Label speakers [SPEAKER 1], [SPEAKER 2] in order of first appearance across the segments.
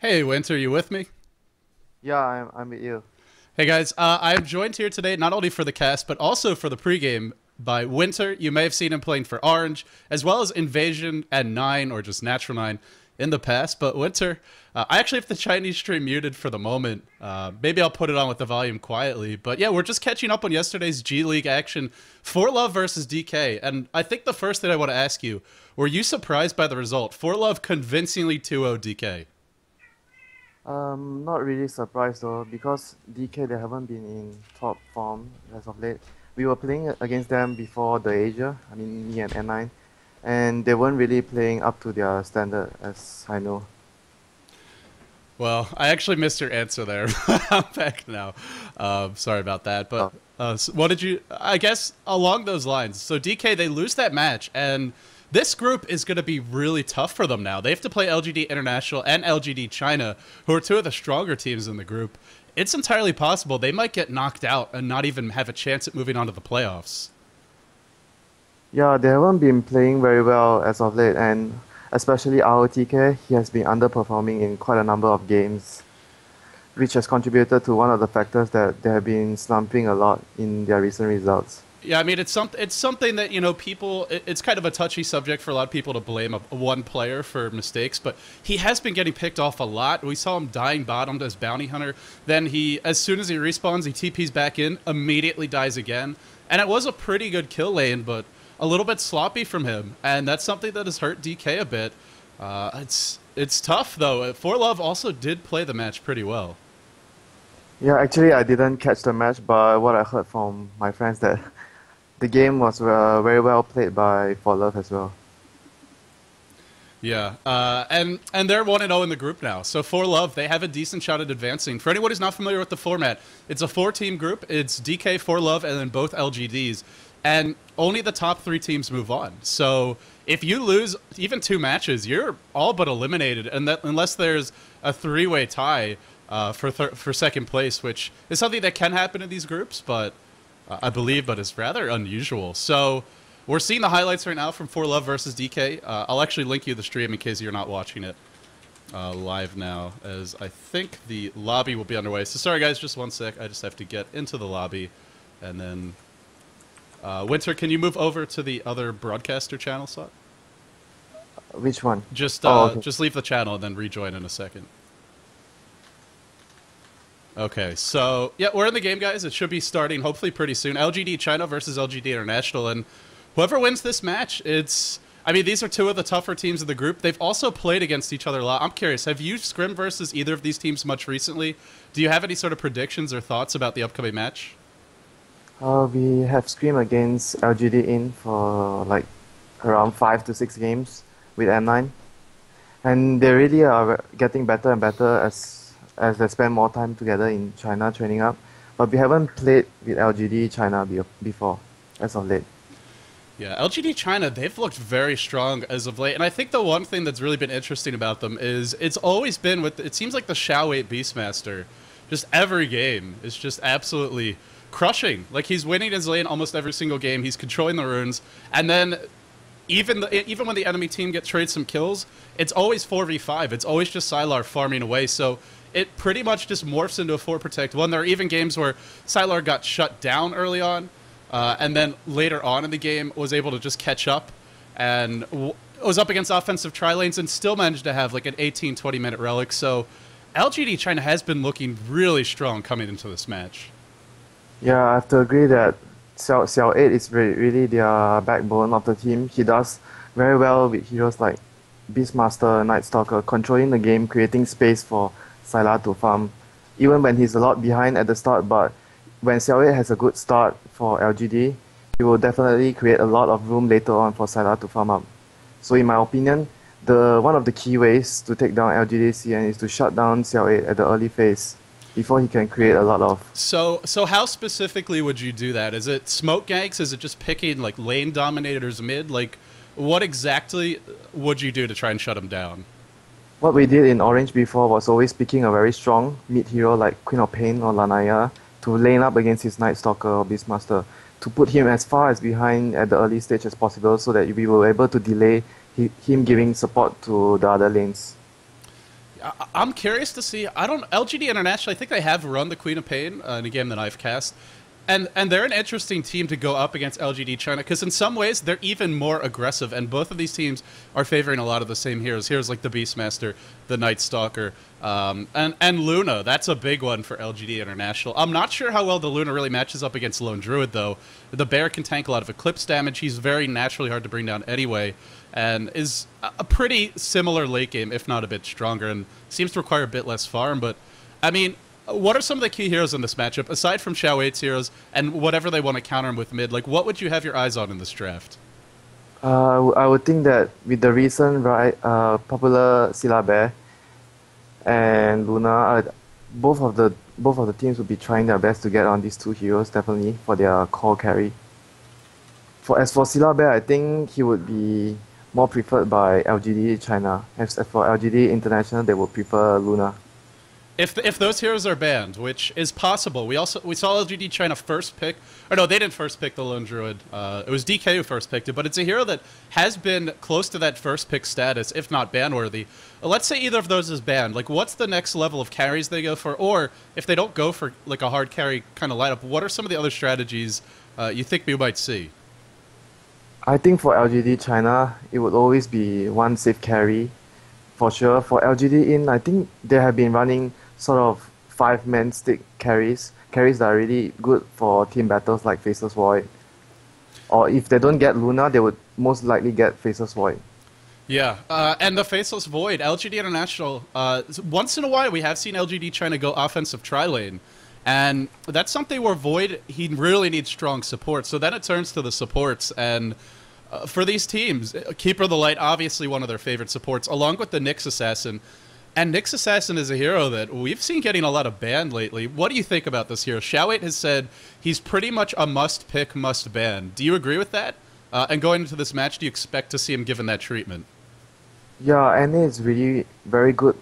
[SPEAKER 1] Hey, Winter, you with me?
[SPEAKER 2] Yeah, I'm, I'm with you.
[SPEAKER 1] Hey guys, uh, I'm joined here today not only for the cast but also for the pregame by Winter. You may have seen him playing for Orange, as well as Invasion and Nine or just Natural Nine in the past. But Winter, uh, I actually have the Chinese stream muted for the moment. Uh, maybe I'll put it on with the volume quietly. But yeah, we're just catching up on yesterday's G League action for Love versus DK. And I think the first thing I want to ask you: Were you surprised by the result? For Love convincingly 2-0 DK.
[SPEAKER 2] Um, not really surprised though, because DK they haven't been in top form as of late. We were playing against them before the Asia, I mean me and N9, and they weren't really playing up to their standard as I know.
[SPEAKER 1] Well, I actually missed your answer there. I'm back now. Uh, sorry about that. But oh. uh, so what did you? I guess along those lines. So DK they lose that match and this group is going to be really tough for them now. They have to play LGD International and LGD China, who are two of the stronger teams in the group. It's entirely possible they might get knocked out and not even have a chance at moving on to the playoffs.
[SPEAKER 2] Yeah, they haven't been playing very well as of late, and especially ROTK, he has been underperforming in quite a number of games, which has contributed to one of the factors that they have been slumping a lot in their recent results.
[SPEAKER 1] Yeah, I mean it's something. It's something that you know people. it's kind of a touchy subject for a lot of people to blame a, one player for mistakes, but he has been getting picked off a lot. We saw him dying bottomed as bounty hunter. Then he, as soon as he respawns, he TP's back in, immediately dies again, and it was a pretty good kill lane, but a little bit sloppy from him, and that's something that has hurt DK a bit. Uh, it's it's tough though. For Love also did play the match pretty well.
[SPEAKER 2] Yeah, actually, I didn't catch the match, but what I heard from my friends that the game was uh, very well played by For Love as well.
[SPEAKER 1] Yeah, uh, and and they're one and zero oh in the group now. So for Love, they have a decent shot at advancing. For anyone who's not familiar with the format, it's a four-team group. It's DK, For Love, and then both LGDs, and only the top three teams move on. So if you lose even two matches, you're all but eliminated, and that unless there's a three-way tie uh, for for second place, which is something that can happen in these groups, but I believe, but it's rather unusual. So we're seeing the highlights right now from For Love versus DK. Uh, I'll actually link you the stream in case you're not watching it uh, live now, as I think the lobby will be underway. So sorry, guys, just one sec. I just have to get into the lobby, and then uh, Winter, can you move over to the other broadcaster channel slot?
[SPEAKER 2] Which one?
[SPEAKER 1] Just oh, uh, okay. just leave the channel and then rejoin in a second. Okay, so yeah, we're in the game, guys. It should be starting hopefully pretty soon. LGD China versus LGD International, and whoever wins this match, it's. I mean, these are two of the tougher teams in the group. They've also played against each other a lot. I'm curious, have you scrim versus either of these teams much recently? Do you have any sort of predictions or thoughts about the upcoming match?
[SPEAKER 2] Uh, we have scrim against LGD in for like around five to six games with N9, and they really are getting better and better as as they spend more time together in China training up. But we haven't played with LGD China before, as of late.
[SPEAKER 1] Yeah, LGD China, they've looked very strong as of late. And I think the one thing that's really been interesting about them is it's always been with, it seems like the Xiao 8 Beastmaster, just every game is just absolutely crushing. Like he's winning his lane almost every single game. He's controlling the runes. And then even the, even when the enemy team gets trade some kills, it's always 4v5. It's always just Sylar farming away. So it pretty much just morphs into a 4 protect 1. There are even games where Sylar got shut down early on, uh, and then later on in the game was able to just catch up and was up against offensive tri lanes and still managed to have like an 18 20 minute relic. So LGD China has been looking really strong coming into this match.
[SPEAKER 2] Yeah, I have to agree that Xiao, Xiao 8 is really, really their backbone of the team. He does very well with heroes like Beastmaster, Night Stalker, controlling the game, creating space for Sylar to farm, even when he's a lot behind at the start. But when Xiao 8 has a good start for LGD, he will definitely create a lot of room later on for Sylar to farm up. So in my opinion, the one of the key ways to take down LGD CN is to shut down Xiao 8 at the early phase before he can create a lot of.
[SPEAKER 1] So, so how specifically would you do that? Is it smoke ganks? Is it just picking like lane dominators mid? Like, what exactly would you do to try and shut him down?
[SPEAKER 2] What we did in Orange before was always picking a very strong mid hero like Queen of Pain or Lanaya to lane up against his Night Stalker or Beastmaster to put him as far as behind at the early stage as possible so that we were able to delay him giving support to the other lanes.
[SPEAKER 1] I'm curious to see. I don't LGD International. I think they have run the Queen of Pain uh, in a game that I've cast, and and they're an interesting team to go up against LGD China because in some ways they're even more aggressive, and both of these teams are favoring a lot of the same heroes. Heroes like the Beastmaster, the Night Stalker, um, and and Luna. That's a big one for LGD International. I'm not sure how well the Luna really matches up against Lone Druid though. The bear can tank a lot of Eclipse damage. He's very naturally hard to bring down anyway and is a pretty similar late game, if not a bit stronger, and seems to require a bit less farm. But, I mean, what are some of the key heroes in this matchup, aside from Xiao 8's heroes, and whatever they want to counter him with mid? Like, what would you have your eyes on in this draft?
[SPEAKER 2] Uh, I would think that with the recent right, uh, popular Bear and Luna, uh, both of the both of the teams would be trying their best to get on these two heroes definitely for their core carry. For as for Sylar Bear, I think he would be more preferred by LGD China. As for LGD International, they would prefer Luna.
[SPEAKER 1] If, if those heroes are banned, which is possible, we also we saw LGD China first pick, or no, they didn't first pick the Lone Druid. Uh, it was DK who first picked it, but it's a hero that has been close to that first pick status, if not ban worthy. Let's say either of those is banned. Like, what's the next level of carries they go for? Or if they don't go for like a hard carry kind of lineup, what are some of the other strategies uh, you think we might see?
[SPEAKER 2] I think for LGD China, it would always be one safe carry, for sure. For LGD in, I think they have been running sort of five man stick carries, carries that are really good for team battles like Faceless Void. Or if they don't get Luna, they would most likely get Faceless Void.
[SPEAKER 1] Yeah, uh, and the Faceless Void, LGD International, uh, once in a while we have seen LGD trying to go offensive tri lane. And that's something where Void, he really needs strong support. So then it turns to the supports. And uh, for these teams, Keeper of the Light, obviously one of their favorite supports, along with the Nyx Assassin. And Nyx Assassin is a hero that we've seen getting a lot of ban lately. What do you think about this hero? Xiao8 has said he's pretty much a must pick, must ban. Do you agree with that? Uh, and going into this match, do you expect to see him given that treatment?
[SPEAKER 2] Yeah, NA is really very good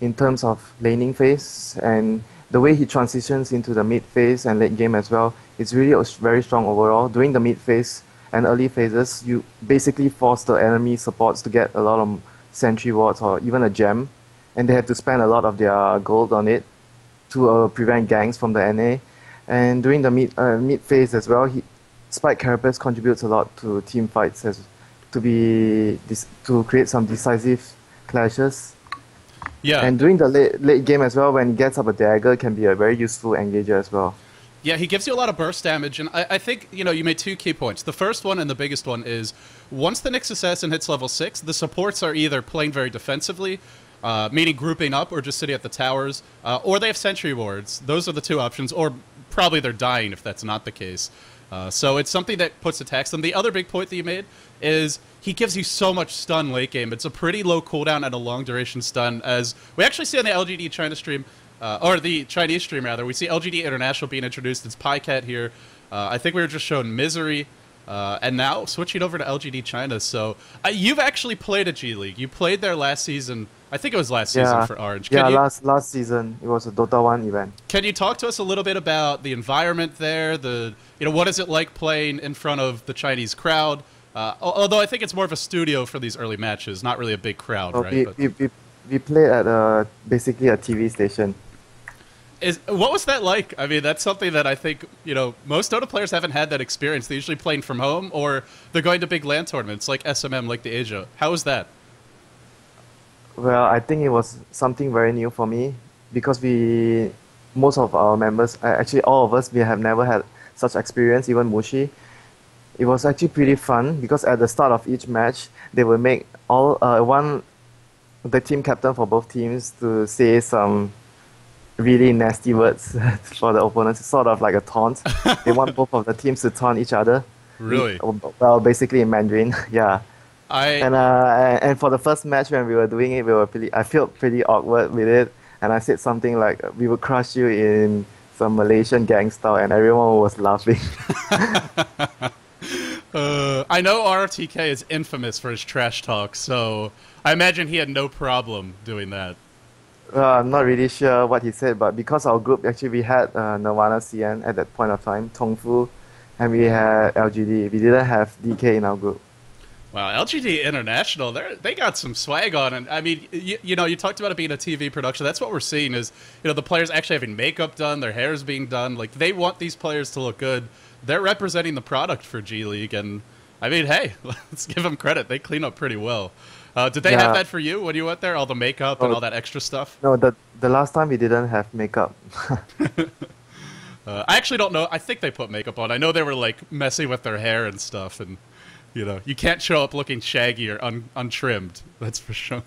[SPEAKER 2] in terms of laning phase and the way he transitions into the mid phase and late game as well, it's really very strong overall. During the mid phase and early phases, you basically force the enemy supports to get a lot of sentry wards or even a gem, and they have to spend a lot of their gold on it to uh, prevent ganks from the NA. And during the mid uh, mid phase as well, he, Spike Carapace contributes a lot to team fights as to be to create some decisive clashes
[SPEAKER 1] yeah.
[SPEAKER 2] And during the late late game as well, when he gets up a dagger, can be a very useful engager as well.
[SPEAKER 1] Yeah, he gives you a lot of burst damage, and I, I, think you know you made two key points. The first one and the biggest one is once the Nyx Assassin hits level six, the supports are either playing very defensively, uh, meaning grouping up or just sitting at the towers, uh, or they have sentry wards. Those are the two options, or probably they're dying if that's not the case. Uh, so it's something that puts attacks. And the other big point that you made is he gives you so much stun late game. It's a pretty low cooldown and a long duration stun, as we actually see on the LGD China stream, uh, or the Chinese stream rather. We see LGD International being introduced. It's Pajkatt here. Uh, I think we were just shown Misery, uh, and now switching over to LGD China. So uh, you've actually played a G League. You played there last season. I think it was last
[SPEAKER 2] yeah.
[SPEAKER 1] season for Orange.
[SPEAKER 2] Can yeah,
[SPEAKER 1] you,
[SPEAKER 2] last last season it was a Dota One event.
[SPEAKER 1] Can you talk to us a little bit about the environment there? The you know what is it like playing in front of the Chinese crowd? Uh, although I think it's more of a studio for these early matches, not really a big crowd,
[SPEAKER 2] oh,
[SPEAKER 1] right?
[SPEAKER 2] We, we, we, we play at a, basically a TV station.
[SPEAKER 1] Is what was that like? I mean, that's something that I think you know most Dota players haven't had that experience. They're usually playing from home, or they're going to big LAN tournaments like SMM, like the Asia. How was that?
[SPEAKER 2] Well, I think it was something very new for me because we, most of our members, actually all of us, we have never had such experience. Even Mushi, it was actually pretty fun because at the start of each match, they will make all uh, one, the team captain for both teams to say some really nasty words for the opponents, It's sort of like a taunt. they want both of the teams to taunt each other.
[SPEAKER 1] Really?
[SPEAKER 2] Well, basically in Mandarin, yeah.
[SPEAKER 1] I
[SPEAKER 2] and uh and for the first match when we were doing it, we were pretty. I felt pretty awkward with it, and I said something like, "We will crush you in some Malaysian gang style," and everyone was laughing.
[SPEAKER 1] uh, I know RTK is infamous for his trash talk, so I imagine he had no problem doing that.
[SPEAKER 2] Uh, I'm not really sure what he said, but because our group actually we had uh, Nirvana CN at that point of time, Tongfu, and we had LGD. We didn't have DK in our group.
[SPEAKER 1] Wow, LGD International, they they got some swag on, and I mean, you, you know, you talked about it being a TV production. That's what we're seeing is, you know, the players actually having makeup done, their hair is being done. Like they want these players to look good. They're representing the product for G League, and I mean, hey, let's give them credit. They clean up pretty well. Uh, did they
[SPEAKER 2] Yeah.
[SPEAKER 1] have that for you when you went there? All the makeup and
[SPEAKER 2] Oh.
[SPEAKER 1] all that extra stuff.
[SPEAKER 2] No, the the last time we didn't have makeup.
[SPEAKER 1] Uh, I actually don't know. I think they put makeup on. I know they were like messing with their hair and stuff, and you know, you can't show up looking shaggy or un- untrimmed. That's for sure.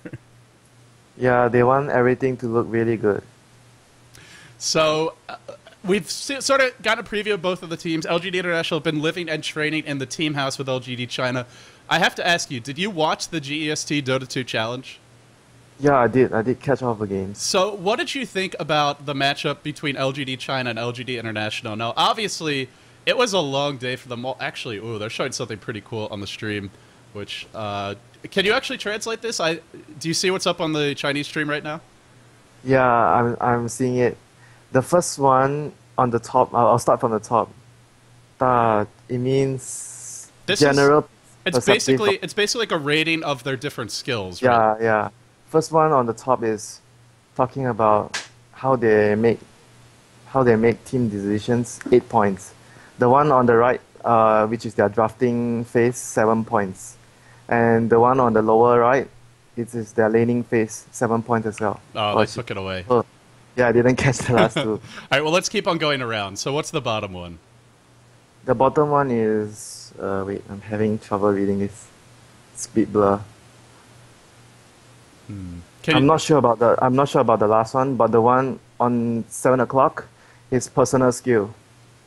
[SPEAKER 2] yeah, they want everything to look really good.
[SPEAKER 1] So uh, we've sort of got a preview of both of the teams. LGD International have been living and training in the team house with LGD China. I have to ask you, did you watch the GEST Dota 2 challenge?
[SPEAKER 2] Yeah, I did. I did catch all the games.
[SPEAKER 1] So, what did you think about the matchup between LGD China and LGD International? Now, obviously, it was a long day for them all. Actually, ooh, they're showing something pretty cool on the stream. Which uh, can you actually translate this? I do you see what's up on the Chinese stream right now?
[SPEAKER 2] Yeah, I'm I'm seeing it. The first one on the top. I'll, I'll start from the top. Uh, it means
[SPEAKER 1] This is-
[SPEAKER 2] general.
[SPEAKER 1] It's basically it's basically like a rating of their different skills. Right?
[SPEAKER 2] Yeah, yeah. First one on the top is talking about how they make how they make team decisions. Eight points. The one on the right, uh, which is their drafting phase, seven points, and the one on the lower right, it is their laning phase, seven points as well.
[SPEAKER 1] Oh,
[SPEAKER 2] Oh,
[SPEAKER 1] they
[SPEAKER 2] it's-
[SPEAKER 1] took it away.
[SPEAKER 2] oh, yeah, I didn't catch the last two.
[SPEAKER 1] All right, well, let's keep on going around. So, what's the bottom one?
[SPEAKER 2] The bottom one is uh, wait, I'm having trouble reading this. Speed blur.
[SPEAKER 1] Can
[SPEAKER 2] I'm
[SPEAKER 1] you-
[SPEAKER 2] not sure about the I'm not sure about the last one, but the one on seven o'clock is personal skill,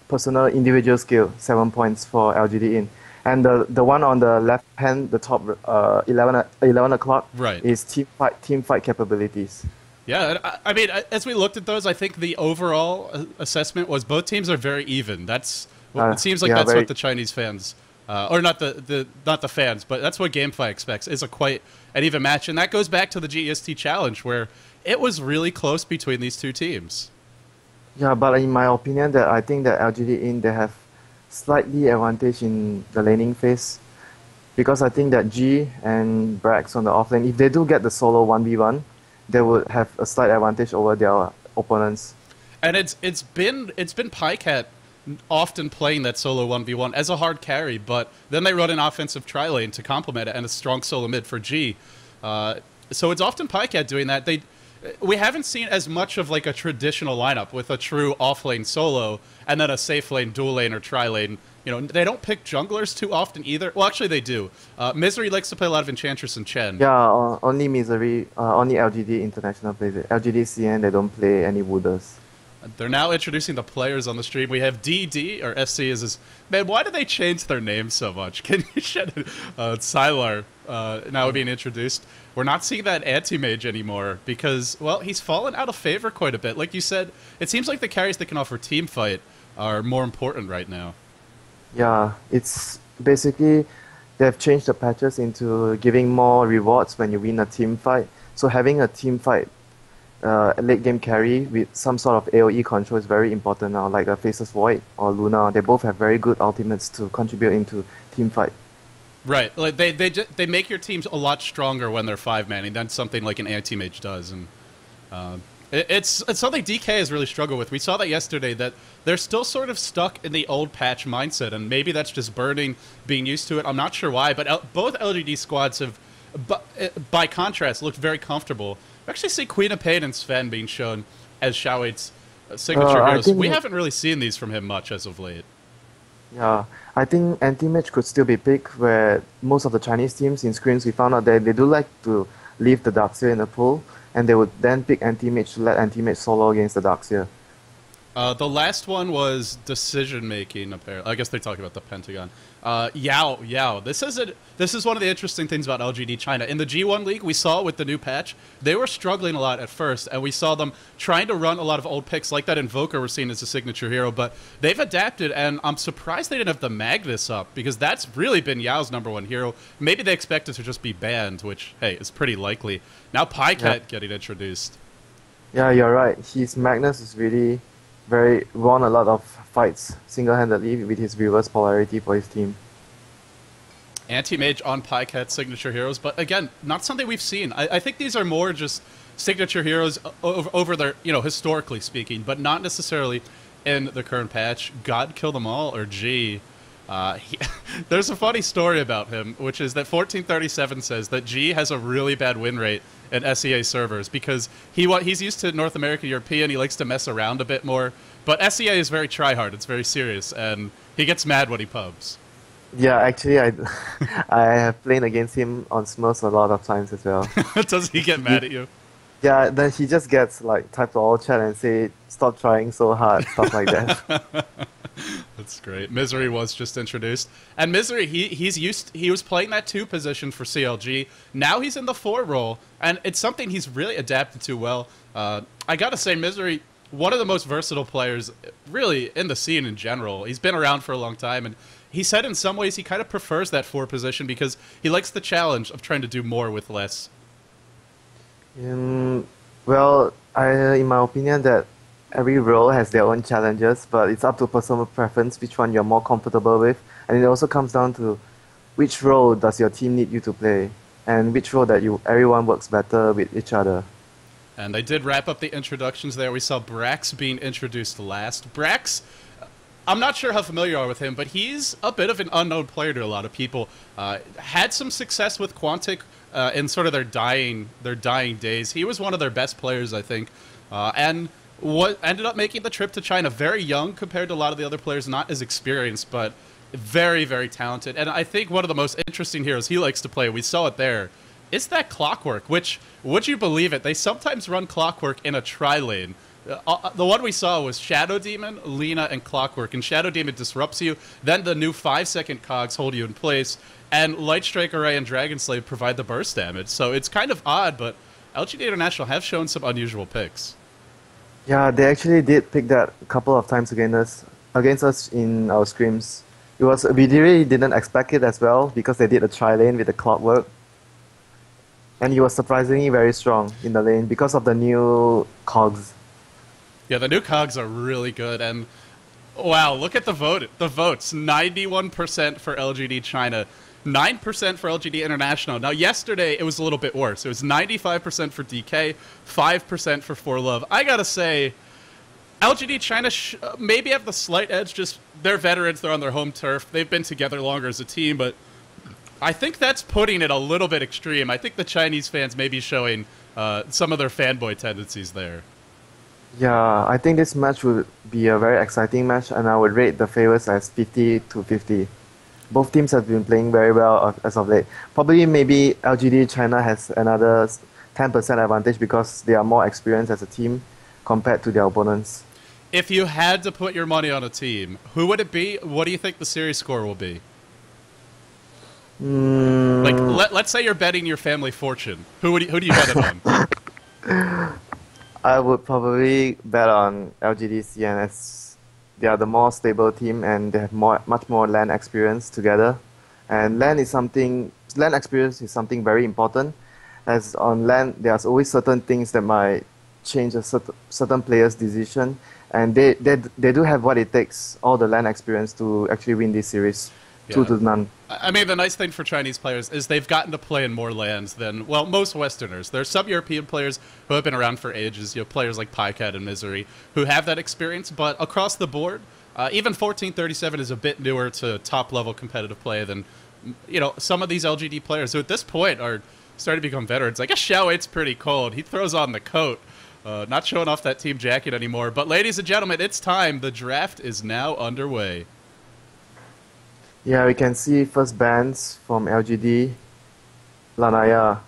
[SPEAKER 2] personal individual skill, seven points for LGD in, and the the one on the left hand, the top uh 11, o- 11 o'clock
[SPEAKER 1] Right.
[SPEAKER 2] is team fight team fight capabilities.
[SPEAKER 1] Yeah, I, I mean, as we looked at those, I think the overall uh, assessment was both teams are very even. That's well,
[SPEAKER 2] Uh,
[SPEAKER 1] it seems like
[SPEAKER 2] yeah,
[SPEAKER 1] that's
[SPEAKER 2] very-
[SPEAKER 1] what the Chinese fans, uh, or not the, the not the fans, but that's what Gamefy expects is a quite an even match, and that goes back to the GEST challenge where it was really close between these two teams.
[SPEAKER 2] Yeah, but in my opinion, that I think that LGD in they have slightly advantage in the laning phase, because I think that G and Brax on the offlane, if they do get the solo one v one, they would have a slight advantage over their opponents.
[SPEAKER 1] And it's it's been it's been Pajkatt often playing that solo one v one as a hard carry, but then they run an offensive tri lane to complement it and a strong solo mid for G. Uh, so it's often Pajkatt doing that. They we haven't seen as much of like a traditional lineup with a true off lane solo and then a safe lane dual lane or tri lane. You know they don't pick junglers too often either. Well, actually they do. Uh, Misery likes to play a lot of Enchantress and Chen.
[SPEAKER 2] Yeah, uh, only Misery, uh, only LGD International plays it. LGD CN, they don't play any Wooders.
[SPEAKER 1] They're now introducing the players on the stream. We have DD or SC is his man. Why do they change their names so much? Can you shed it? Uh, Sylar uh, now being introduced. We're not seeing that anti mage anymore because well, he's fallen out of favor quite a bit. Like you said, it seems like the carries that can offer team fight are more important right now.
[SPEAKER 2] Yeah, it's basically they've changed the patches into giving more rewards when you win a team fight. So having a team fight, uh, late game carry with some sort of AOE control is very important now, like a Faceless Void or Luna. They both have very good ultimates to contribute into team fight.
[SPEAKER 1] Right, like they they they make your teams a lot stronger when they're five manning. That's something like an anti mage does, and uh, it, it's it's something DK has really struggled with. We saw that yesterday that they're still sort of stuck in the old patch mindset, and maybe that's just burning, being used to it. I'm not sure why, but both LGD squads have, uh, by contrast, looked very comfortable. We actually see Queen of Pain and Sven being shown as Xiao 8's uh, signature
[SPEAKER 2] Uh,
[SPEAKER 1] heroes. We haven't really seen these from him much as of late.
[SPEAKER 2] Yeah, I think anti-mage could still be picked where most of the Chinese teams in scrims we found out that they do like to leave the Darkseer in the pool and they would then pick anti-mage to let anti-mage solo against the Darkseer.
[SPEAKER 1] Uh, the last one was decision making. Apparently, I guess they're talking about the Pentagon. Uh, Yao, Yao. This is a, This is one of the interesting things about LGD China. In the G1 League, we saw with the new patch, they were struggling a lot at first, and we saw them trying to run a lot of old picks like that Invoker we're seeing as a signature hero. But they've adapted, and I'm surprised they didn't have the Magnus up because that's really been Yao's number one hero. Maybe they expected to just be banned, which hey is pretty likely. Now Pajkatt
[SPEAKER 2] Yeah.
[SPEAKER 1] getting introduced.
[SPEAKER 2] Yeah, you're right. His Magnus is really very won a lot of fights single-handedly with his reverse polarity for his team.
[SPEAKER 1] Anti-Mage on Pajkatt signature heroes, but again, not something we've seen. I, I think these are more just signature heroes over, over their, you know, historically speaking, but not necessarily in the current patch. God kill them all, or G. Uh, he, there's a funny story about him, which is that 1437 says that G has a really bad win rate in SEA servers because he he's used to North American European. He likes to mess around a bit more, but SEA is very try-hard. It's very serious, and he gets mad when he pubs.
[SPEAKER 2] Yeah, actually, I I have played against him on Smurfs a lot of times as well.
[SPEAKER 1] Does he get mad at you?
[SPEAKER 2] Yeah, then he just gets like type to all chat and say, "Stop trying so hard," stuff like that.
[SPEAKER 1] That's great. Misery was just introduced, and Misery he he's used he was playing that two position for CLG. Now he's in the four role, and it's something he's really adapted to well. Uh, I gotta say, Misery one of the most versatile players, really in the scene in general. He's been around for a long time, and he said in some ways he kind of prefers that four position because he likes the challenge of trying to do more with less.
[SPEAKER 2] Um, well, I, in my opinion, that every role has their own challenges, but it's up to personal preference which one you're more comfortable with, and it also comes down to which role does your team need you to play, and which role that you everyone works better with each other.
[SPEAKER 1] And they did wrap up the introductions there. We saw Brax being introduced last. Brax I'm not sure how familiar you are with him, but he's a bit of an unknown player to a lot of people. Uh, had some success with Quantic uh, in sort of their dying their dying days. He was one of their best players, I think, uh, and what ended up making the trip to China. Very young compared to a lot of the other players, not as experienced, but very very talented. And I think one of the most interesting heroes he likes to play. We saw it there. Is that Clockwork? Which would you believe it? They sometimes run Clockwork in a tri lane uh, uh, the one we saw was Shadow Demon, Lina, and Clockwork. And Shadow Demon disrupts you. Then the new five second cogs hold you in place. And Light Strike Array and Dragon Slave provide the burst damage. So it's kind of odd, but LGD International have shown some unusual picks.
[SPEAKER 2] Yeah, they actually did pick that a couple of times against us, against us in our scrims. It was we really didn't expect it as well because they did a tri lane with the clockwork, and he was surprisingly very strong in the lane because of the new cogs.
[SPEAKER 1] Yeah, the new cogs are really good, and wow, look at the vote. The votes: ninety-one percent for LGD China, nine percent for LGD International. Now, yesterday it was a little bit worse. It was ninety-five percent for DK, five percent for For Love. I gotta say. LGD China sh- maybe have the slight edge. Just they're veterans. They're on their home turf. They've been together longer as a team, but I think that's putting it a little bit extreme. I think the Chinese fans may be showing uh, some of their fanboy tendencies there.
[SPEAKER 2] Yeah, I think this match would be a very exciting match, and I would rate the favorites as 50 to 50. Both teams have been playing very well as of late. Probably, maybe LGD China has another 10% advantage because they are more experienced as a team compared to their opponents.
[SPEAKER 1] If you had to put your money on a team, who would it be? What do you think the series score will be?
[SPEAKER 2] Mm.
[SPEAKER 1] Like, let, let's say you're betting your family fortune. Who would you, who do you bet it
[SPEAKER 2] on? I would probably bet on LGD as they are the more stable team and they have more, much more LAN experience together. And LAN is something, LAN experience is something very important. As on LAN, there's always certain things that might change a certain, certain player's decision. And they, they, they do have what it takes, all the LAN experience to actually win this series. Yeah. Two to none.
[SPEAKER 1] I mean, the nice thing for Chinese players is they've gotten to play in more LANs than, well, most Westerners. There's some European players who have been around for ages, you know, players like Pajkatt and Misery, who have that experience, but across the board, uh, even 1437 is a bit newer to top level competitive play than, you know, some of these LGD players who at this point are starting to become veterans. I guess Xiao it's pretty cold. He throws on the coat. Uh, not showing off that team jacket anymore. But, ladies and gentlemen, it's time. The draft is now underway.
[SPEAKER 2] Yeah, we can see first bans from LGD, Lanaya.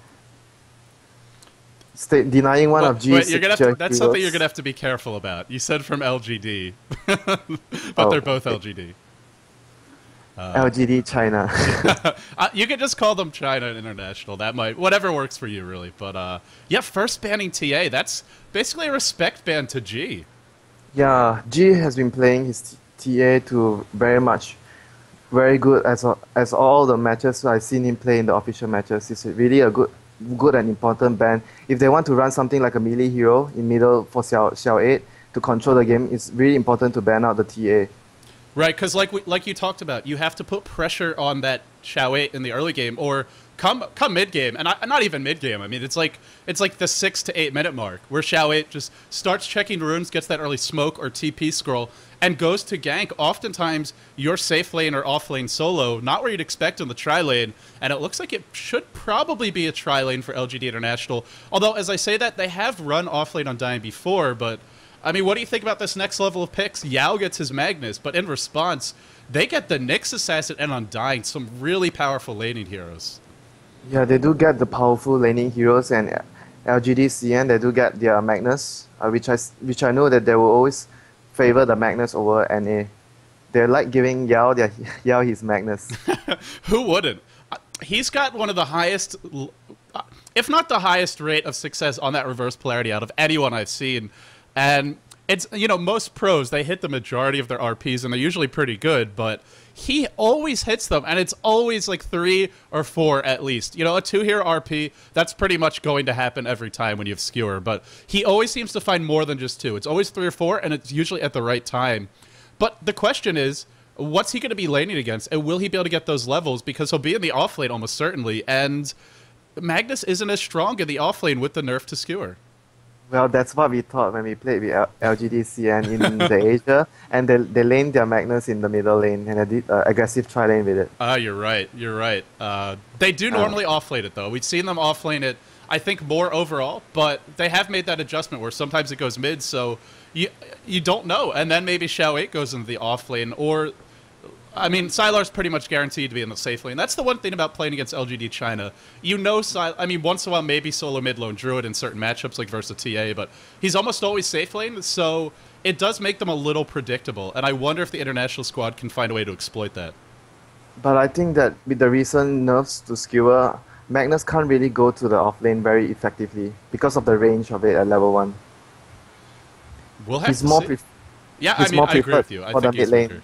[SPEAKER 2] State denying one of G's.
[SPEAKER 1] Wait, you're gonna to, that's something you're gonna have to be careful about. You said from LGD, but oh, they're both LGD.
[SPEAKER 2] Uh, LGD China.
[SPEAKER 1] uh, you can just call them China International. That might whatever works for you, really. But uh, yeah, first banning TA. That's basically a respect ban to G.
[SPEAKER 2] Yeah, G has been playing his TA to very much very good as as all the matches I've seen him play in the official matches. He's really a good good and important band. If they want to run something like a melee hero in middle for Xiao, Xiao 8 to control the game, it's really important to ban out the TA.
[SPEAKER 1] Right, because like like you talked about, you have to put pressure on that Xiao 8 in the early game, or come come mid game, and I, not even mid game. I mean, it's like it's like the six to eight minute mark where Xiao 8 just starts checking runes, gets that early smoke or TP scroll, and goes to gank. Oftentimes, your safe lane or off lane solo, not where you'd expect in the tri lane, and it looks like it should probably be a tri lane for LGD International. Although, as I say that, they have run off lane Undying before, but. I mean, what do you think about this next level of picks? Yao gets his Magnus, but in response, they get the Nyx Assassin and Undying, some really powerful laning heroes.
[SPEAKER 2] Yeah, they do get the powerful laning heroes and LGD CN, they do get their Magnus, uh, which, I, which I know that they will always favor the Magnus over NA. They like giving Yao, their, Yao his Magnus.
[SPEAKER 1] Who wouldn't? Uh, he's got one of the highest, uh, if not the highest rate of success on that reverse polarity out of anyone I've seen. And it's, you know, most pros, they hit the majority of their RPs and they're usually pretty good, but he always hits them and it's always like three or four at least. You know, a two here RP, that's pretty much going to happen every time when you have Skewer, but he always seems to find more than just two. It's always three or four and it's usually at the right time. But the question is, what's he going to be laning against and will he be able to get those levels because he'll be in the off lane almost certainly and Magnus isn't as strong in the off lane with the nerf to Skewer.
[SPEAKER 2] Well, that's what we thought when we played with L- LGDCN in the Asia, and they, they laned their Magnus in the middle lane, and I did uh, aggressive tri lane with it.
[SPEAKER 1] Ah, uh, you're right. You're right. Uh, they do uh. normally uh. offlane it though. We've seen them offlane it. I think more overall, but they have made that adjustment where sometimes it goes mid, so you you don't know, and then maybe Xiao Eight goes into the off lane, or I mean, Sylar's pretty much guaranteed to be in the safe lane. That's the one thing about playing against LGD China. You know, Sylar, I mean, once in a while, maybe solo mid lone druid in certain matchups like versus TA, but he's almost always safe lane, so it does make them a little predictable. And I wonder if the international squad can find a way to exploit that.
[SPEAKER 2] But I think that with the recent nerfs to Skewer, Magnus can't really go to the off lane very effectively because of the range of it at level 1.
[SPEAKER 1] We'll have he's to more see. yeah, I mean, I agree with you. I think he's lane.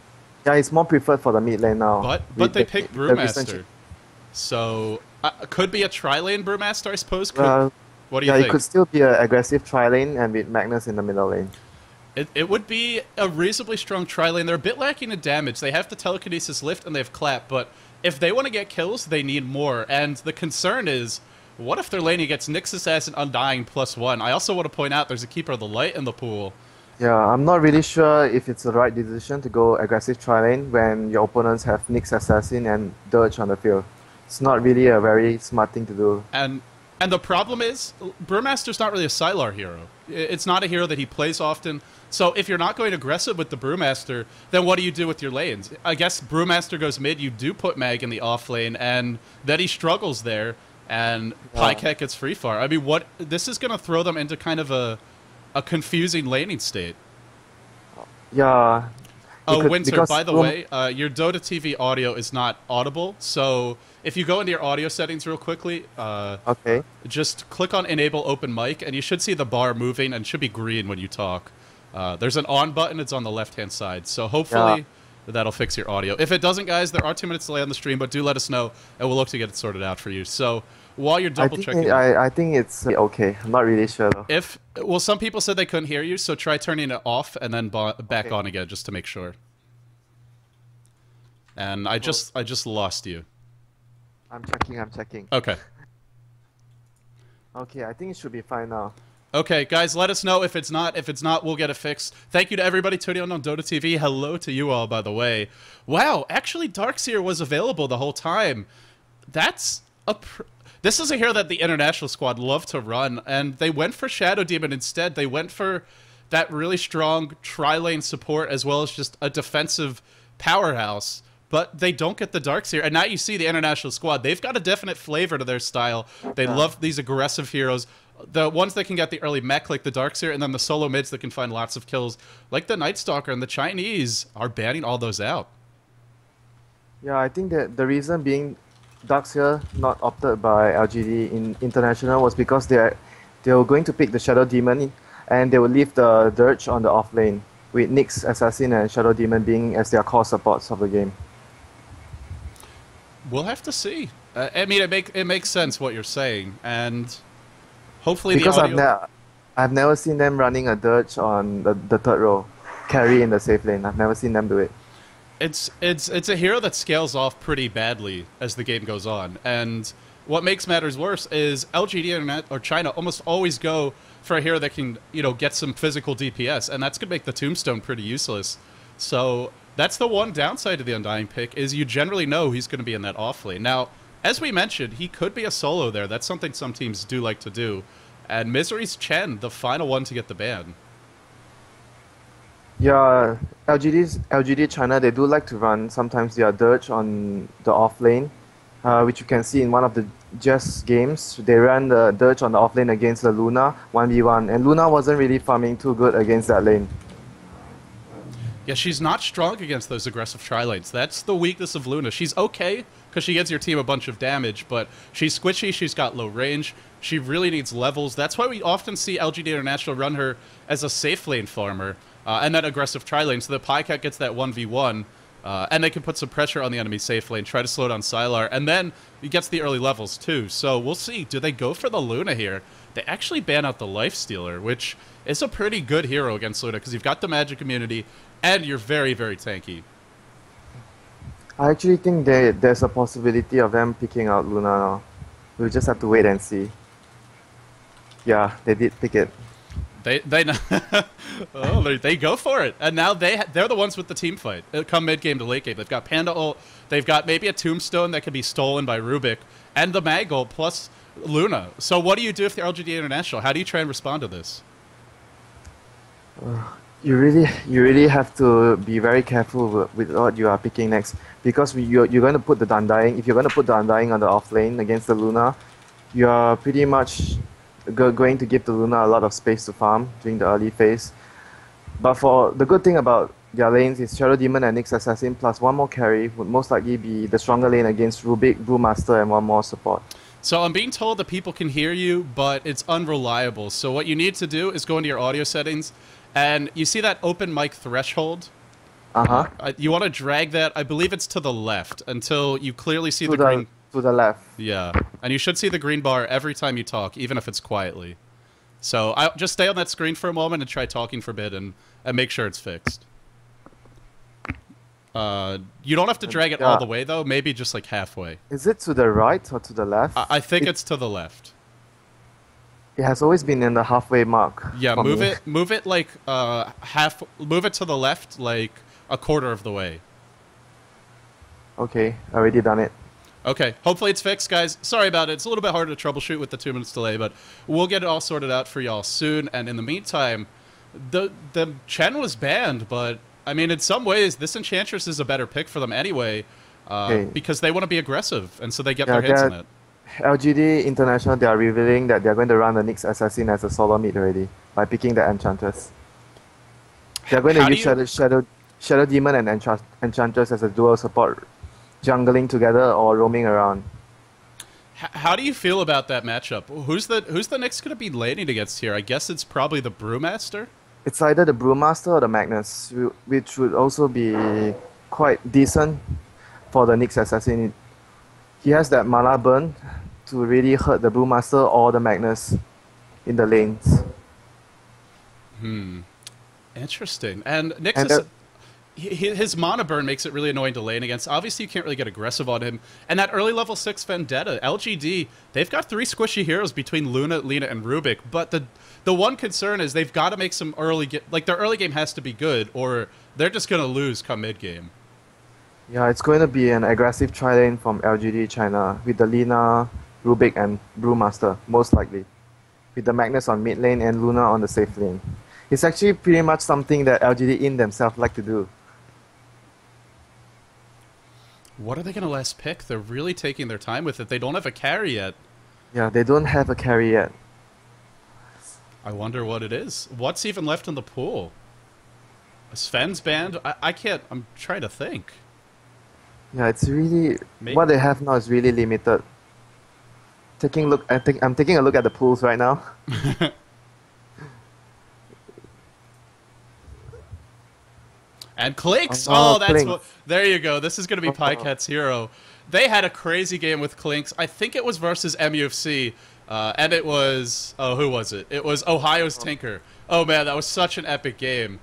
[SPEAKER 2] Yeah, it's more preferred for the mid lane now.
[SPEAKER 1] But but they the, picked Brewmaster, so uh, could be a tri lane Brewmaster, I suppose. Could, uh, what do you
[SPEAKER 2] yeah,
[SPEAKER 1] think?
[SPEAKER 2] it could still be an aggressive tri lane and with Magnus in the middle lane.
[SPEAKER 1] It, it would be a reasonably strong tri lane. They're a bit lacking in damage. They have the telekinesis lift and they have clap, but if they want to get kills, they need more. And the concern is, what if their lane gets Nyx Assassin Undying plus one? I also want to point out there's a Keeper of the Light in the pool.
[SPEAKER 2] Yeah, I'm not really sure if it's the right decision to go aggressive tri-lane when your opponents have Nyx Assassin and Dirge on the field. It's not really a very smart thing to do.
[SPEAKER 1] And and the problem is, Brewmaster's not really a Sylar hero. It's not a hero that he plays often. So if you're not going aggressive with the Brewmaster, then what do you do with your lanes? I guess Brewmaster goes mid, you do put Mag in the off lane, and then he struggles there, and yeah. Pajkatt gets free far. I mean, what this is going to throw them into kind of a a confusing landing state.
[SPEAKER 2] Yeah.
[SPEAKER 1] Oh, Winter, by the way, uh, your Dota TV audio is not audible. So if you go into your audio settings real quickly, uh,
[SPEAKER 2] okay,
[SPEAKER 1] just click on Enable Open Mic, and you should see the bar moving and should be green when you talk. Uh, there's an on button. It's on the left-hand side. So hopefully yeah. That'll fix your audio. If it doesn't, guys, there are two minutes delay on the stream, but do let us know, and we'll look to get it sorted out for you. So while you're double
[SPEAKER 2] I
[SPEAKER 1] checking.
[SPEAKER 2] It, I, I think it's uh, okay. I'm not really sure though.
[SPEAKER 1] If well, some people said they couldn't hear you, so try turning it off and then back okay. on again just to make sure. And I just I just lost you.
[SPEAKER 2] I'm checking. I'm checking.
[SPEAKER 1] Okay.
[SPEAKER 2] Okay, I think it should be fine now.
[SPEAKER 1] Okay, guys, let us know if it's not. If it's not, we'll get it fixed. Thank you to everybody tuning in on Dota TV. Hello to you all, by the way. Wow, actually, Darkseer was available the whole time. That's a. This is a hero that the international squad love to run, and they went for Shadow Demon instead. They went for that really strong tri-lane support as well as just a defensive powerhouse. But they don't get the Darkseer. And now you see the international squad. They've got a definite flavor to their style. They love these aggressive heroes. The ones that can get the early mech, like the Darkseer, and then the solo mids that can find lots of kills, like the Night Stalker. And the Chinese are banning all those out.
[SPEAKER 2] Yeah, I think that the reason being Darkseer not opted by LGD in international was because they are, they were going to pick the Shadow Demon and they would leave the Dirge on the off lane with Nyx Assassin and Shadow Demon being as their core supports of the game.
[SPEAKER 1] We'll have to see. Uh, I mean, it make it makes sense what you're saying, and hopefully
[SPEAKER 2] because
[SPEAKER 1] audio...
[SPEAKER 2] I've, ne- I've never seen them running a Dirge on the, the third row, carry in the safe lane. I've never seen them do it.
[SPEAKER 1] It's it's it's a hero that scales off pretty badly as the game goes on, and what makes matters worse is LGD Internet or China almost always go for a hero that can you know get some physical DPS, and that's gonna make the Tombstone pretty useless. So that's the one downside to the Undying pick is you generally know he's going to be in that off lane. Now, as we mentioned, he could be a solo there. That's something some teams do like to do. And Misery's Chen, the final one to get the ban.
[SPEAKER 2] Yeah, LGD's LGD China they do like to run sometimes their dirge on the off lane, uh, which you can see in one of the GEST games. They ran the dirge on the off lane against the Luna 1v1, and Luna wasn't really farming too good against that lane.
[SPEAKER 1] Yeah, she's not strong against those aggressive tri-lanes. That's the weakness of Luna. She's okay because she gets your team a bunch of damage, but she's squishy, she's got low range, she really needs levels. That's why we often see LGD International run her as a safe lane farmer uh, and that aggressive tri-lane, so the Pajkatt gets that 1v1, uh, and they can put some pressure on the enemy safe lane, try to slow down Sylar, and then he gets the early levels too. So we'll see. Do they go for the Luna here? They actually ban out the Life Stealer, which is a pretty good hero against Luna because you've got the magic immunity, and you're very, very tanky.
[SPEAKER 2] I actually think they, there's a possibility of them picking out Luna now. We'll just have to wait and see. Yeah, they did pick it.
[SPEAKER 1] They they oh they, they go for it, and now they they're the ones with the team fight. It'll come mid game to late game. They've got Panda ult. They've got maybe a Tombstone that can be stolen by Rubik, and the Mag ult plus Luna. So what do you do if the LGD International? How do you try and respond to this?
[SPEAKER 2] Uh, you really you really have to be very careful with, what you are picking next because you're, you're going to put the Undying if you're going to put the Undying on the off lane against the Luna you are pretty much go, going to give the Luna a lot of space to farm during the early phase but for the good thing about their lanes is Shadow Demon and Nyx Assassin plus one more carry would most likely be the stronger lane against Rubik, Brewmaster and one more support.
[SPEAKER 1] So I'm being told that people can hear you, but it's unreliable. So what you need to do is go into your audio settings, and you see that open mic threshold?
[SPEAKER 2] Uh-huh.
[SPEAKER 1] Uh, you want to drag that, I believe it's to the left, until you clearly see
[SPEAKER 2] to
[SPEAKER 1] the,
[SPEAKER 2] the
[SPEAKER 1] green...
[SPEAKER 2] To the left.
[SPEAKER 1] Yeah. And you should see the green bar every time you talk, even if it's quietly. So I just stay on that screen for a moment and try talking forbidden, and make sure it's fixed. Uh, you don't have to drag it
[SPEAKER 2] yeah.
[SPEAKER 1] all the way, though. Maybe just, like, halfway.
[SPEAKER 2] Is it to the right or to the left?
[SPEAKER 1] I, I think
[SPEAKER 2] it,
[SPEAKER 1] it's to the left.
[SPEAKER 2] It has always been in the halfway mark.
[SPEAKER 1] Yeah, move
[SPEAKER 2] me.
[SPEAKER 1] it, move it like uh half, move it to the left like a quarter of the way.
[SPEAKER 2] Okay, already done it.
[SPEAKER 1] Okay, hopefully it's fixed, guys. Sorry about it. It's a little bit harder to troubleshoot with the two minutes delay, but we'll get it all sorted out for y'all soon. And in the meantime, the the Chen was banned, but I mean, in some ways, this Enchantress is a better pick for them anyway, uh, because they want to be aggressive, and so they get
[SPEAKER 2] Yeah,
[SPEAKER 1] their hits in it.
[SPEAKER 2] LGD International, they are revealing that they're going to run the Nyx Assassin as a solo mid already by picking the Enchantress. They're going
[SPEAKER 1] How
[SPEAKER 2] to use Shadow, Shadow, Shadow Demon and Enchant- Enchantress as a dual support, jungling together or roaming around.
[SPEAKER 1] How do you feel about that matchup? Who's the who's the Nyx going to be laning against here? I guess it's probably the Brewmaster.
[SPEAKER 2] It's either the Brewmaster or the Magnus, which would also be quite decent for the Nyx Assassin. He has that mana burn to really hurt the Brewmaster or the Magnus in the lanes.
[SPEAKER 1] Hmm. Interesting. And Nyx
[SPEAKER 2] And
[SPEAKER 1] is,
[SPEAKER 2] there-
[SPEAKER 1] he- he- his mana burn makes it really annoying to lane against. Obviously, you can't really get aggressive on him. And that early level 6 Vendetta, LGD, they've got three squishy heroes between Luna, Lina, and Rubik. But the the one concern is they've got to make some early... Ge- like, their early game has to be good, or they're just going to lose come mid-game.
[SPEAKER 2] Yeah, it's going to be an aggressive tri lane from LGD China with the Lina, Rubik, and Brewmaster, most likely. With the Magnus on mid lane and Luna on the safe lane. It's actually pretty much something that LGD in themselves like to do.
[SPEAKER 1] What are they going to last pick? They're really taking their time with it. They don't have a carry yet.
[SPEAKER 2] Yeah, they don't have a carry yet.
[SPEAKER 1] I wonder what it is. What's even left in the pool? Sven's banned? I, I can't... I'm trying to think.
[SPEAKER 2] Yeah, it's really
[SPEAKER 1] May-
[SPEAKER 2] what they have now is really limited. Taking look, I think I'm taking a look at the pools right now.
[SPEAKER 1] And Clinkz.
[SPEAKER 2] Oh,
[SPEAKER 1] Oh, that's
[SPEAKER 2] Clinkz.
[SPEAKER 1] what. There you go. This is going to be
[SPEAKER 2] Oh.
[SPEAKER 1] Pajkatt's hero. They had a crazy game with Clinkz. I think it was versus MUFC, uh, and it was. Oh, who was it? It was Ohaiyo's Tinker. Oh man, that was such an epic game.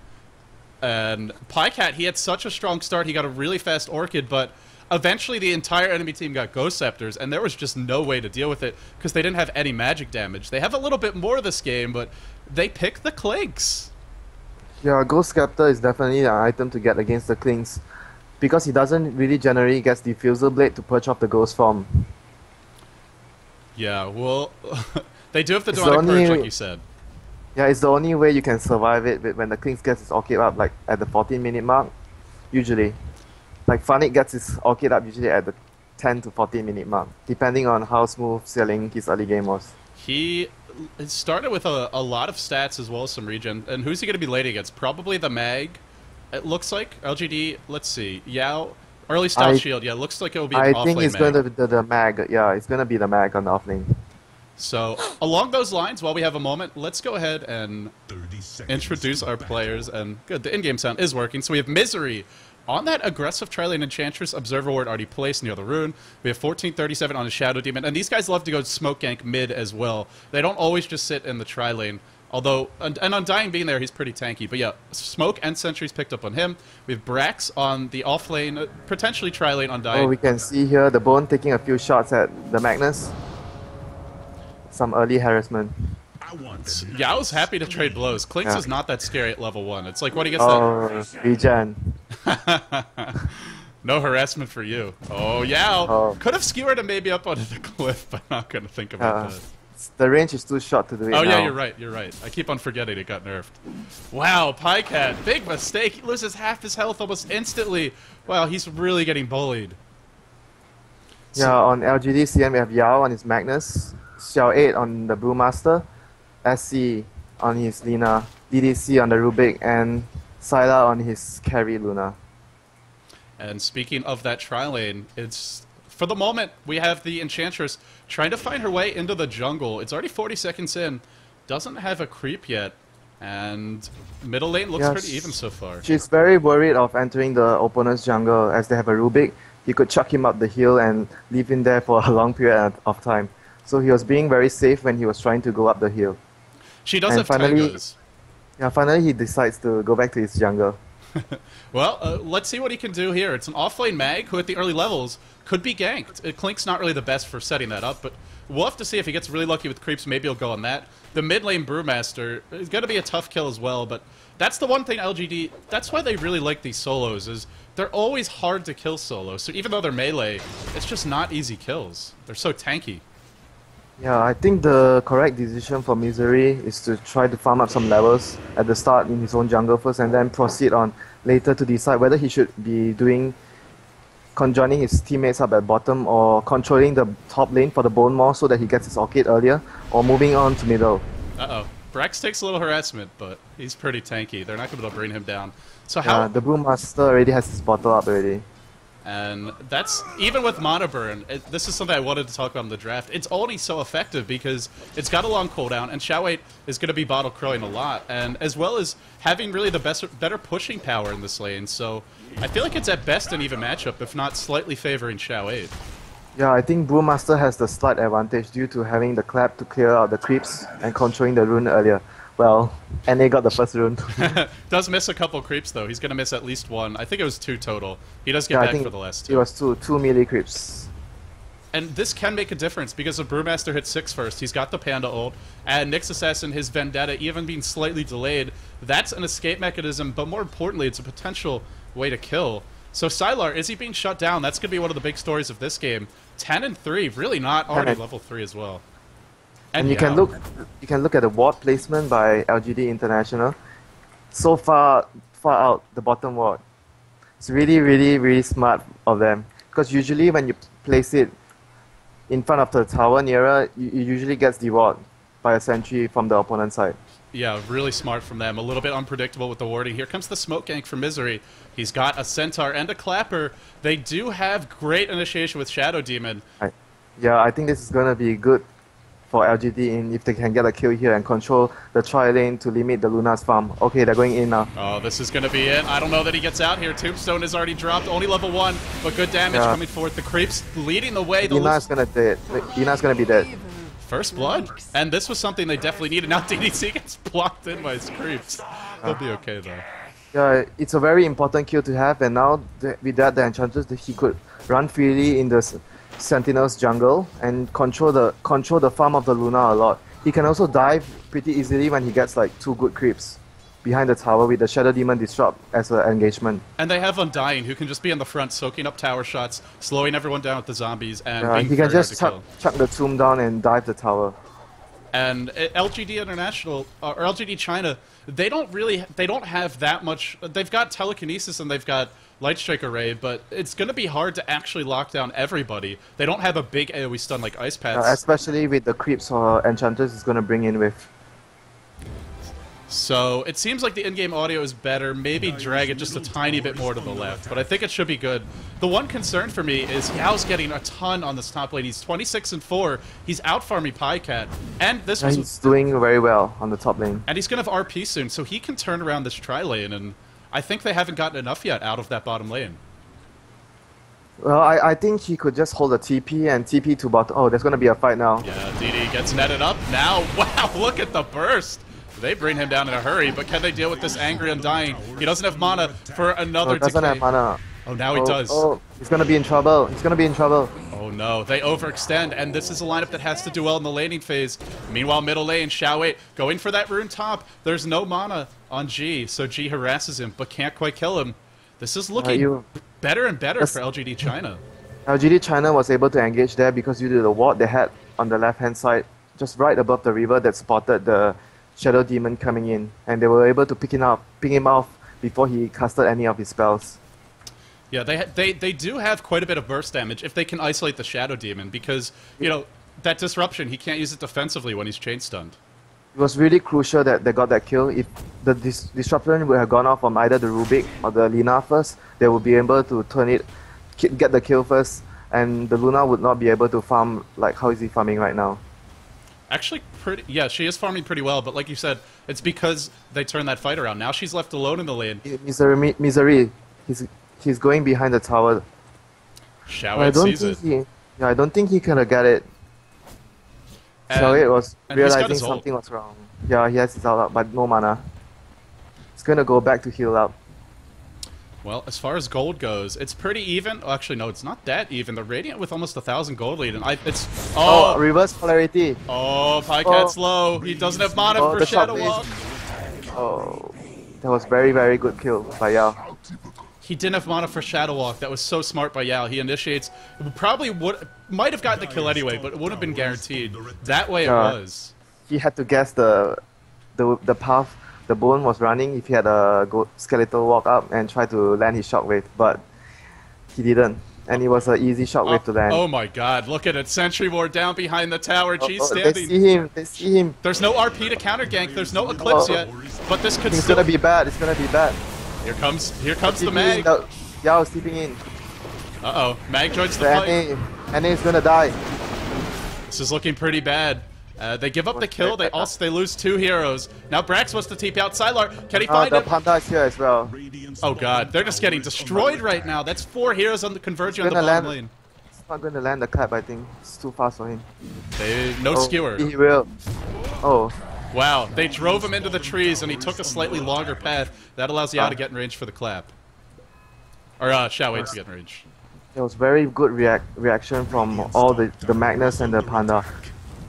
[SPEAKER 1] And Pajkatt, he had such a strong start. He got a really fast Orchid, but eventually the entire enemy team got Ghost Scepters, and there was just no way to deal with it because they didn't have any magic damage. They have a little bit more this game, but they pick the Clinkz.
[SPEAKER 2] Yeah, Ghost Scepter is definitely an item to get against the Clinkz because he doesn't really generally get Diffusal Blade to perch off the Ghost form.
[SPEAKER 1] Yeah, well, they do have the Demonic
[SPEAKER 2] only-
[SPEAKER 1] Purge, like you said.
[SPEAKER 2] Yeah, it's the only way you can survive it when the Clinkz gets his Orchid up, like at the 14 minute mark, usually. Like Fanik gets his Orchid up usually at the 10 to 14 minute mark, depending on how smooth sailing his early game was.
[SPEAKER 1] He it started with a, a lot of stats as well as some regen. And who's he going to be late against? Probably the Mag. It looks like LGD. Let's see. Yao. Early style
[SPEAKER 2] I-
[SPEAKER 1] shield. Yeah, looks like it will be
[SPEAKER 2] I think it's
[SPEAKER 1] mag.
[SPEAKER 2] going to be the, the mag. Yeah, it's going to be the mag on the offlane.
[SPEAKER 1] So along those lines, while we have a moment, let's go ahead and introduce our players. And good, the in-game sound is working. So we have Misery. On that aggressive Trilane Enchantress Observer Ward already placed near the rune. We have 1437 on a Shadow Demon. And these guys love to go smoke gank mid as well. They don't always just sit in the Trilane. Although, and, and Undying being there, he's pretty tanky. But yeah, Smoke and Sentries picked up on him. We have Brax on the off lane, potentially Trilane Undying.
[SPEAKER 2] Oh, we can see here the Bone taking a few shots at the Magnus. Some early harassment.
[SPEAKER 3] I want the
[SPEAKER 1] yeah, I was happy to trade blows. Clinkz
[SPEAKER 2] Yeah.
[SPEAKER 1] is not that scary at level 1. It's like when he gets
[SPEAKER 2] Oh, regen.
[SPEAKER 1] that... No harassment for you. Oh, yeah.
[SPEAKER 2] Oh.
[SPEAKER 1] Could have skewered him maybe up onto the cliff, but not going to think about
[SPEAKER 2] Uh,
[SPEAKER 1] that.
[SPEAKER 2] the range is too short to do it
[SPEAKER 1] Oh, yeah, you're right. You're right. I keep on forgetting it got nerfed. Wow, Pajkatt. Big mistake. He loses half his health almost instantly. Wow, he's really getting bullied.
[SPEAKER 2] Yeah, on LGD CM we have Yao on his Magnus, Xiao 8 on the Brewmaster, SD on his Lina, DDC on the Rubik, and Sylar on his Carry Luna.
[SPEAKER 1] And speaking of that tri lane, it's for the moment we have the Enchantress trying to find her way into the jungle. It's already 40 seconds in, doesn't have a creep yet, and middle lane looks pretty even so far.
[SPEAKER 2] She's very worried of entering the opponent's jungle as they have a Rubik. You could chuck him up the hill and leave him there for a long period of time. So he was being very safe when he was trying to go up the hill.
[SPEAKER 1] She does
[SPEAKER 2] and
[SPEAKER 1] have
[SPEAKER 2] finally-
[SPEAKER 1] tangos.
[SPEAKER 2] Yeah, finally he decides to go back to his jungle.
[SPEAKER 1] Well, uh, let's see what he can do here. It's an offlane mag who, at the early levels, could be ganked. Uh, Clinkz's not really the best for setting that up, but we'll have to see if he gets really lucky with creeps. Maybe he'll go on that. The mid lane Brewmaster is going to be a tough kill as well, but that's the one thing LGD. That's why they really like these solos. Is they're always hard to kill solo. So even though they're melee, it's just not easy kills. They're so tanky.
[SPEAKER 2] Yeah, I think the correct decision for Misery is to try to farm up some levels at the start in his own jungle first and then proceed on later to decide whether he should be doing conjoining his teammates up at bottom or controlling the top lane for the bone more so that he gets his orchid earlier or moving on to middle.
[SPEAKER 1] Uh-oh. Brax takes a little harassment, but he's pretty tanky. They're not going to to bring him down. So how...
[SPEAKER 2] Yeah, the Brewmaster already has his bottle up already.
[SPEAKER 1] And that's even with Mana Burn. It, this is something I wanted to talk about in the draft. It's only so effective because it's got a long cooldown, and Shao is going to be bottle crowing a lot, and as well as having really the best, better pushing power in this lane. So I feel like it's at best an even matchup, if not slightly favoring Shao
[SPEAKER 2] Yeah, I think Brewmaster has the slight advantage due to having the clap to clear out the creeps and controlling the rune earlier. Well, and they got the first rune.
[SPEAKER 1] Does miss a couple creeps though. He's going to miss at least one. I think it was two total. He does get
[SPEAKER 2] yeah,
[SPEAKER 1] back for the last two.
[SPEAKER 2] it was two two melee creeps.
[SPEAKER 1] And this can make a difference because if Brewmaster hits six first, he's got the Panda ult, and Nyx Assassin, his Vendetta, even being slightly delayed, that's an escape mechanism, but more importantly, it's a potential way to kill. So Sylar, is he being shut down? That's going to be one of the big stories of this game. 10 and 3, really not already level 3 as well.
[SPEAKER 2] And you
[SPEAKER 1] yeah.
[SPEAKER 2] can look you can look at the ward placement by LGD International. So far far out the bottom ward. It's really, really, really smart of them. Because usually when you place it in front of the tower nearer, you, you usually gets deward by a sentry from the opponent side.
[SPEAKER 1] Yeah, really smart from them. A little bit unpredictable with the warding. Here comes the smoke gank for Misery. He's got a Centaur and a Clapper. They do have great initiation with Shadow Demon.
[SPEAKER 2] I, yeah, I think this is gonna be good for LGD in if they can get a kill here and control the tri lane to limit the Luna's farm. Okay, they're going in now.
[SPEAKER 1] Oh, this is going to be it. I don't know that he gets out here. Tombstone is already dropped, only level one, but good damage
[SPEAKER 2] Yeah.
[SPEAKER 1] coming forth. The creeps leading the way. The
[SPEAKER 2] Dina's gonna dead. Dina's gonna be dead.
[SPEAKER 1] first blood, and this was something they definitely needed. Now DDC gets blocked in by his creeps. He'll be okay though.
[SPEAKER 2] Yeah, it's a very important kill to have, and now with that, the Enchantress, he could run freely in the Sentinel's jungle and control the control the farm of the Luna a lot. He can also dive pretty easily when he gets like two good creeps behind the tower with the Shadow Demon Disrupt as an engagement.
[SPEAKER 1] And they have Undying, who can just be in the front, soaking up tower shots, slowing everyone down with the zombies, and
[SPEAKER 2] Uh,
[SPEAKER 1] being
[SPEAKER 2] he can just chuck, chuck the tomb down and dive the tower.
[SPEAKER 1] And uh, LGD International uh, or LGD China, they don't really they don't have that much. They've got telekinesis and they've got light strike array, but it's going to be hard to actually lock down everybody. They don't have a big AOE stun like Ice
[SPEAKER 2] Uh, especially with the creeps or enchanters, is going to bring in with.
[SPEAKER 1] So it seems like the in-game audio is better. Maybe drag it just a tiny bit more to the left, but I think it should be good. The one concern for me is Yao's getting a ton on this top lane. He's 26 and 4. He's out farming Pajkatt, and this
[SPEAKER 2] And
[SPEAKER 1] was
[SPEAKER 2] he's doing very well on the top lane.
[SPEAKER 1] and he's gonna have RP soon, so he can turn around this tri lane. And I think they haven't gotten enough yet out of that bottom lane.
[SPEAKER 2] Well, I, I think he could just hold a TP and TP to bot. Oh, there's going to be a fight now.
[SPEAKER 1] Yeah, DD gets netted up now. Wow, look at the burst. They bring him down in a hurry, but can they deal with this angry undying? He doesn't have mana for
[SPEAKER 2] Oh,
[SPEAKER 1] another
[SPEAKER 2] doesn't
[SPEAKER 1] decay.
[SPEAKER 2] have mana.
[SPEAKER 1] Oh, now he
[SPEAKER 2] oh,
[SPEAKER 1] does.
[SPEAKER 2] Oh, he's going to be in trouble. He's going to be in trouble.
[SPEAKER 1] Oh no, they overextend, and this is a lineup that has to do well in the laning phase. Meanwhile, middle lane, Shao Wei going for that rune top. There's no mana on G, so G harasses him, but can't quite kill him. This is uh, looking
[SPEAKER 2] you-
[SPEAKER 1] better and better for LGD China.
[SPEAKER 2] LGD China was able to engage there because due to the ward they had on the left hand side, just right above the river that spotted the Shadow Demon coming in, and they were able to pick him up, pick him off before he casted any of his spells.
[SPEAKER 1] Yeah, they they they do have quite a bit of burst damage if they can isolate the Shadow Demon because you know that disruption he can't use it defensively when he's chain stunned.
[SPEAKER 2] It was really crucial that they got that kill. If the dis- disruption would have gone off from either the Rubik or the Lina first, they would be able to turn it, get the kill first, and the Luna would not be able to farm like how is he farming right now.
[SPEAKER 1] Actually, pretty yeah, she is farming pretty well, but like you said, it's because they turned that fight around. Now she's left alone in the lane.
[SPEAKER 2] Misery, misery, he's he's going behind the tower. I don't
[SPEAKER 1] sees
[SPEAKER 2] think
[SPEAKER 1] it.
[SPEAKER 2] he, yeah, I don't think he can get it. So
[SPEAKER 1] And-
[SPEAKER 2] it was
[SPEAKER 1] got
[SPEAKER 2] realizing something was wrong. Yeah, he has his ult up, but no mana. He's gonna go back to heal up.
[SPEAKER 1] Well, as far as gold goes, it's pretty even. Oh, actually, no, it's not that even. The Radiant with almost a thousand gold lead, and I, it's
[SPEAKER 2] Oh,
[SPEAKER 1] oh
[SPEAKER 2] reverse polarity.
[SPEAKER 1] oh, Pajkatt's
[SPEAKER 2] Oh.
[SPEAKER 1] low. He doesn't have mana
[SPEAKER 2] Oh,
[SPEAKER 1] for Shadow Walk.
[SPEAKER 2] Oh, that was very very good kill by Yao.
[SPEAKER 1] He didn't have mana for Shadow Walk. That was so smart by Yao. He initiates. Probably would might have gotten the kill anyway, but it wouldn't have been guaranteed. That way it
[SPEAKER 2] Yeah.
[SPEAKER 1] was.
[SPEAKER 2] He had to guess the the the path the bone was running if he had a go- skeletal walk up and try to land his shockwave, but he didn't. And it was an easy shockwave to land.
[SPEAKER 1] Oh my god, look at it. Sentry Ward down behind the tower.
[SPEAKER 2] Oh,
[SPEAKER 1] G
[SPEAKER 2] oh, they
[SPEAKER 1] standing.
[SPEAKER 2] see him. They see him.
[SPEAKER 1] There's no RP to counter gank. There's no Eclipse
[SPEAKER 2] Oh.
[SPEAKER 1] yet. But this could
[SPEAKER 2] It's
[SPEAKER 1] still.
[SPEAKER 2] gonna be bad. It's gonna be bad.
[SPEAKER 1] Here comes. Here comes the
[SPEAKER 2] in,
[SPEAKER 1] mag.
[SPEAKER 2] the- Yao sleeping in.
[SPEAKER 1] Uh oh. Mag joins the
[SPEAKER 2] The
[SPEAKER 1] fight.
[SPEAKER 2] NA, NA is gonna die.
[SPEAKER 1] This is looking pretty bad. Uh, they give up the kill. They also they lose two heroes. Now Brax wants to TP out Sylar. Can he find Uh,
[SPEAKER 2] the
[SPEAKER 1] him?
[SPEAKER 2] Panda here as well.
[SPEAKER 1] Oh god, they're just getting destroyed right now. That's four heroes on the converging on the bottom
[SPEAKER 2] land.
[SPEAKER 1] lane.
[SPEAKER 2] He's not gonna land the clap, I think. It's too fast for him.
[SPEAKER 1] They, no
[SPEAKER 2] oh,
[SPEAKER 1] skewer.
[SPEAKER 2] He will. Oh,
[SPEAKER 1] Wow, they drove him into the trees and he took a slightly longer path. That allows Yao
[SPEAKER 2] Ah.
[SPEAKER 1] to get in range for the clap. Or uh, Shao Wei to get in range.
[SPEAKER 2] it was very good react reaction from all the the Magnus and the Panda.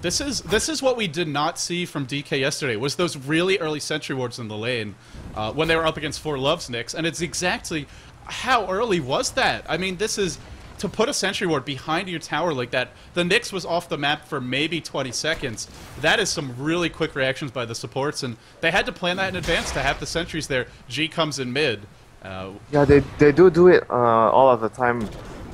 [SPEAKER 1] This is this is what we did not see from DK yesterday. Was those really early sentry wards in the lane uh, when they were up against Four Loves Nyx, and it's exactly how early was that? I mean, this is to put a sentry ward behind your tower like that. The Nyx was off the map for maybe 20 seconds. That is some really quick reactions by the supports, and they had to plan that in advance to have the sentries there. G comes in mid. Uh,
[SPEAKER 2] Yeah, they they do do it uh, all of the time.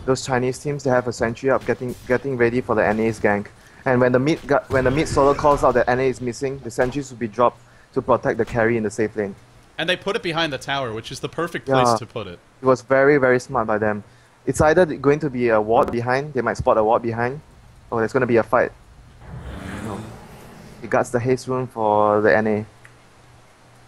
[SPEAKER 2] Those Chinese teams they have a sentry up, getting getting ready for the NA's gank. And when the mid when the mid solo calls out that NA is missing, the sentries will be dropped to protect the carry in the safe lane.
[SPEAKER 1] and they put it behind the tower, which is the perfect place
[SPEAKER 2] Yeah.
[SPEAKER 1] to put it.
[SPEAKER 2] It was very very smart by them. It's either going to be a ward behind, they might spot a ward behind, or there's going to be a fight. No. He guards the haste rune for the NA.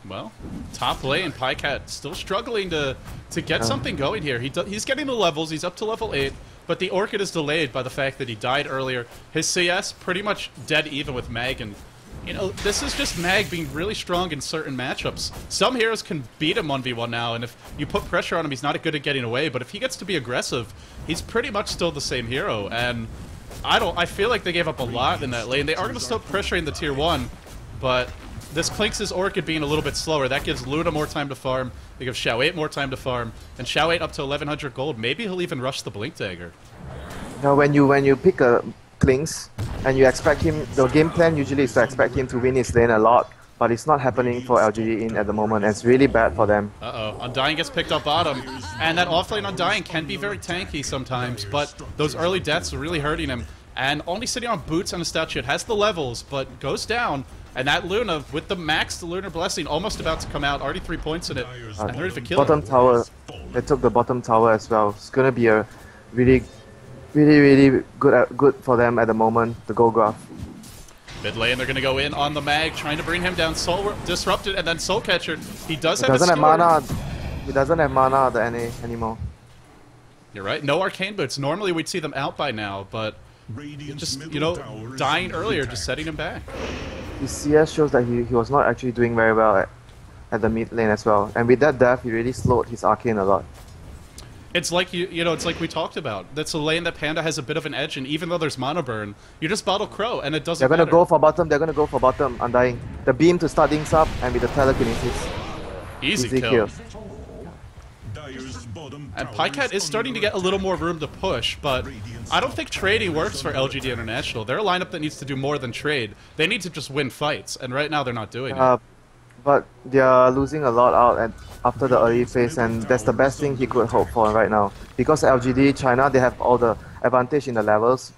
[SPEAKER 1] Well, top lane, Pajkatt still struggling to to get
[SPEAKER 2] Yeah.
[SPEAKER 1] something going here. He do, he's getting the levels. He's up to level eight, but the Orchid is delayed by the fact that he died earlier. His CS pretty much dead even with Mag, and You know, this is just Mag being really strong in certain matchups. Some heroes can beat him 1v1 now, and if you put pressure on him, he's not good at getting away, but if he gets to be aggressive, he's pretty much still the same hero, and I don't. I feel like they gave up a lot in that lane. They are going to stop pressuring the tier one, but this Clinkz' Orchid being a little bit slower, that gives Luna more time to farm. They give Xiao 8 more time to farm, and Xiao 8 up to 1100 gold. Maybe he'll even rush the Blink Dagger.
[SPEAKER 2] Now, when you when you pick a Clinkz and you expect him, the game plan usually is to expect him to win his lane a lot, but it's not happening for LGD in at the moment. And it's really bad for them.
[SPEAKER 1] Uh-oh. Undying gets picked up bottom, and that offlane Undying can be very tanky sometimes, but those early deaths are really hurting him. And only sitting on boots and a statue. It has the levels, but goes down. And that Luna, with the max, the Lunar Blessing, almost about to come out. Already three points in it. And ready to kill
[SPEAKER 2] Bottom tower, they took the bottom tower as well. It's gonna be a really, really, really good at, good for them at the moment. The gold graph.
[SPEAKER 1] Mid lane, they're going to go in on the Mag, trying to bring him down. Soul Disrupted, and then Soul Catcher. He does
[SPEAKER 2] He
[SPEAKER 1] have
[SPEAKER 2] doesn't
[SPEAKER 1] a
[SPEAKER 2] have mana. He doesn't have mana at the NA anymore.
[SPEAKER 1] You're right. No Arcane Boots. Normally we'd see them out by now, but just, you know, dying earlier, just setting him back.
[SPEAKER 2] His CS shows that he, he was not actually doing very well at, at the mid lane as well. And with that death, he really slowed his arcane a lot.
[SPEAKER 1] It's like you, you know, it's like we talked about. That's a lane that Panda has a bit of an edge, and even though there's mana burn, you just bottle Crow, and it doesn't.
[SPEAKER 2] They're gonna
[SPEAKER 1] matter.
[SPEAKER 2] go for bottom. They're gonna go for bottom. Undying. The beam to start things up, and with the telekinesis,
[SPEAKER 1] easy,
[SPEAKER 2] easy
[SPEAKER 1] kill.
[SPEAKER 2] kill.
[SPEAKER 1] And Pajkatt is starting to get a little more room to push, but I don't think trading works for LGD International. They're a lineup that needs to do more than trade. They need to just win fights, and right now they're not doing
[SPEAKER 2] Uh,
[SPEAKER 1] it.
[SPEAKER 2] but they are losing a lot out at, after the early phase, and that's the best thing he could hope for right now. Because LGD China, they have all the advantage in the levels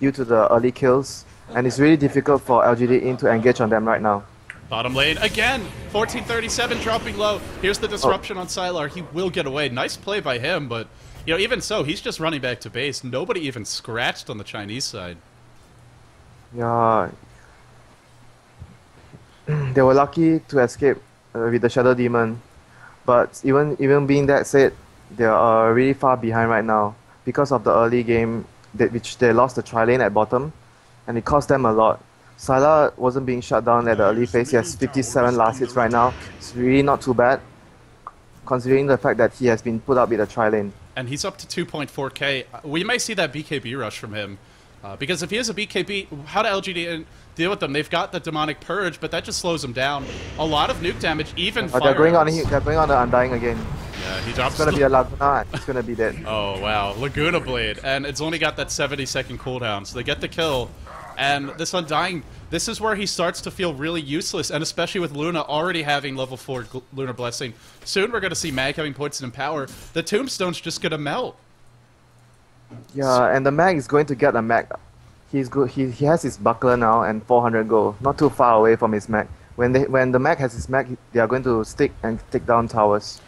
[SPEAKER 2] due to the early kills, and it's really difficult for LGD in to engage on them right now.
[SPEAKER 1] Bottom lane again. 1437 dropping low. Here's the disruption on Sylar. He will get away. Nice play by him, but you know even so, he's just running back to base. Nobody even scratched on the Chinese side.
[SPEAKER 2] Yeah. they were lucky to escape uh, with the Shadow Demon, but even even being that said, they are really far behind right now because of the early game, that, which they lost the tri lane at bottom, and it cost them a lot. Sylar wasn't being shut down at the early phase. He has 57 last hits right now. It's really not too bad, considering the fact that he has been put up with a tri lane.
[SPEAKER 1] and he's up to 2.4k. Uh, We may see that BKB rush from him. Uh, because if he has a BKB, how do LGD deal with them? They've got the Demonic Purge, but that just slows him down. A lot of nuke damage, even
[SPEAKER 2] But they're going on. They're going on the Undying again.
[SPEAKER 1] Yeah, he drops
[SPEAKER 2] It's gonna be a Laguna. It's gonna be dead.
[SPEAKER 1] Oh, wow. Laguna Blade. And it's only got that 70 second cooldown, so they get the kill. And this Undying, this is where he starts to feel really useless, and especially with Luna already having level 4 Gl- Lunar Blessing. Soon we're going to see Mag having points in power. The Tombstone's just going to melt.
[SPEAKER 2] Yeah, and the mag is going to get a mag. He's good. He, he has his buckler now and 400 gold, not too far away from his mag. When they when the mag has his mag, they are going to stick and take down towers.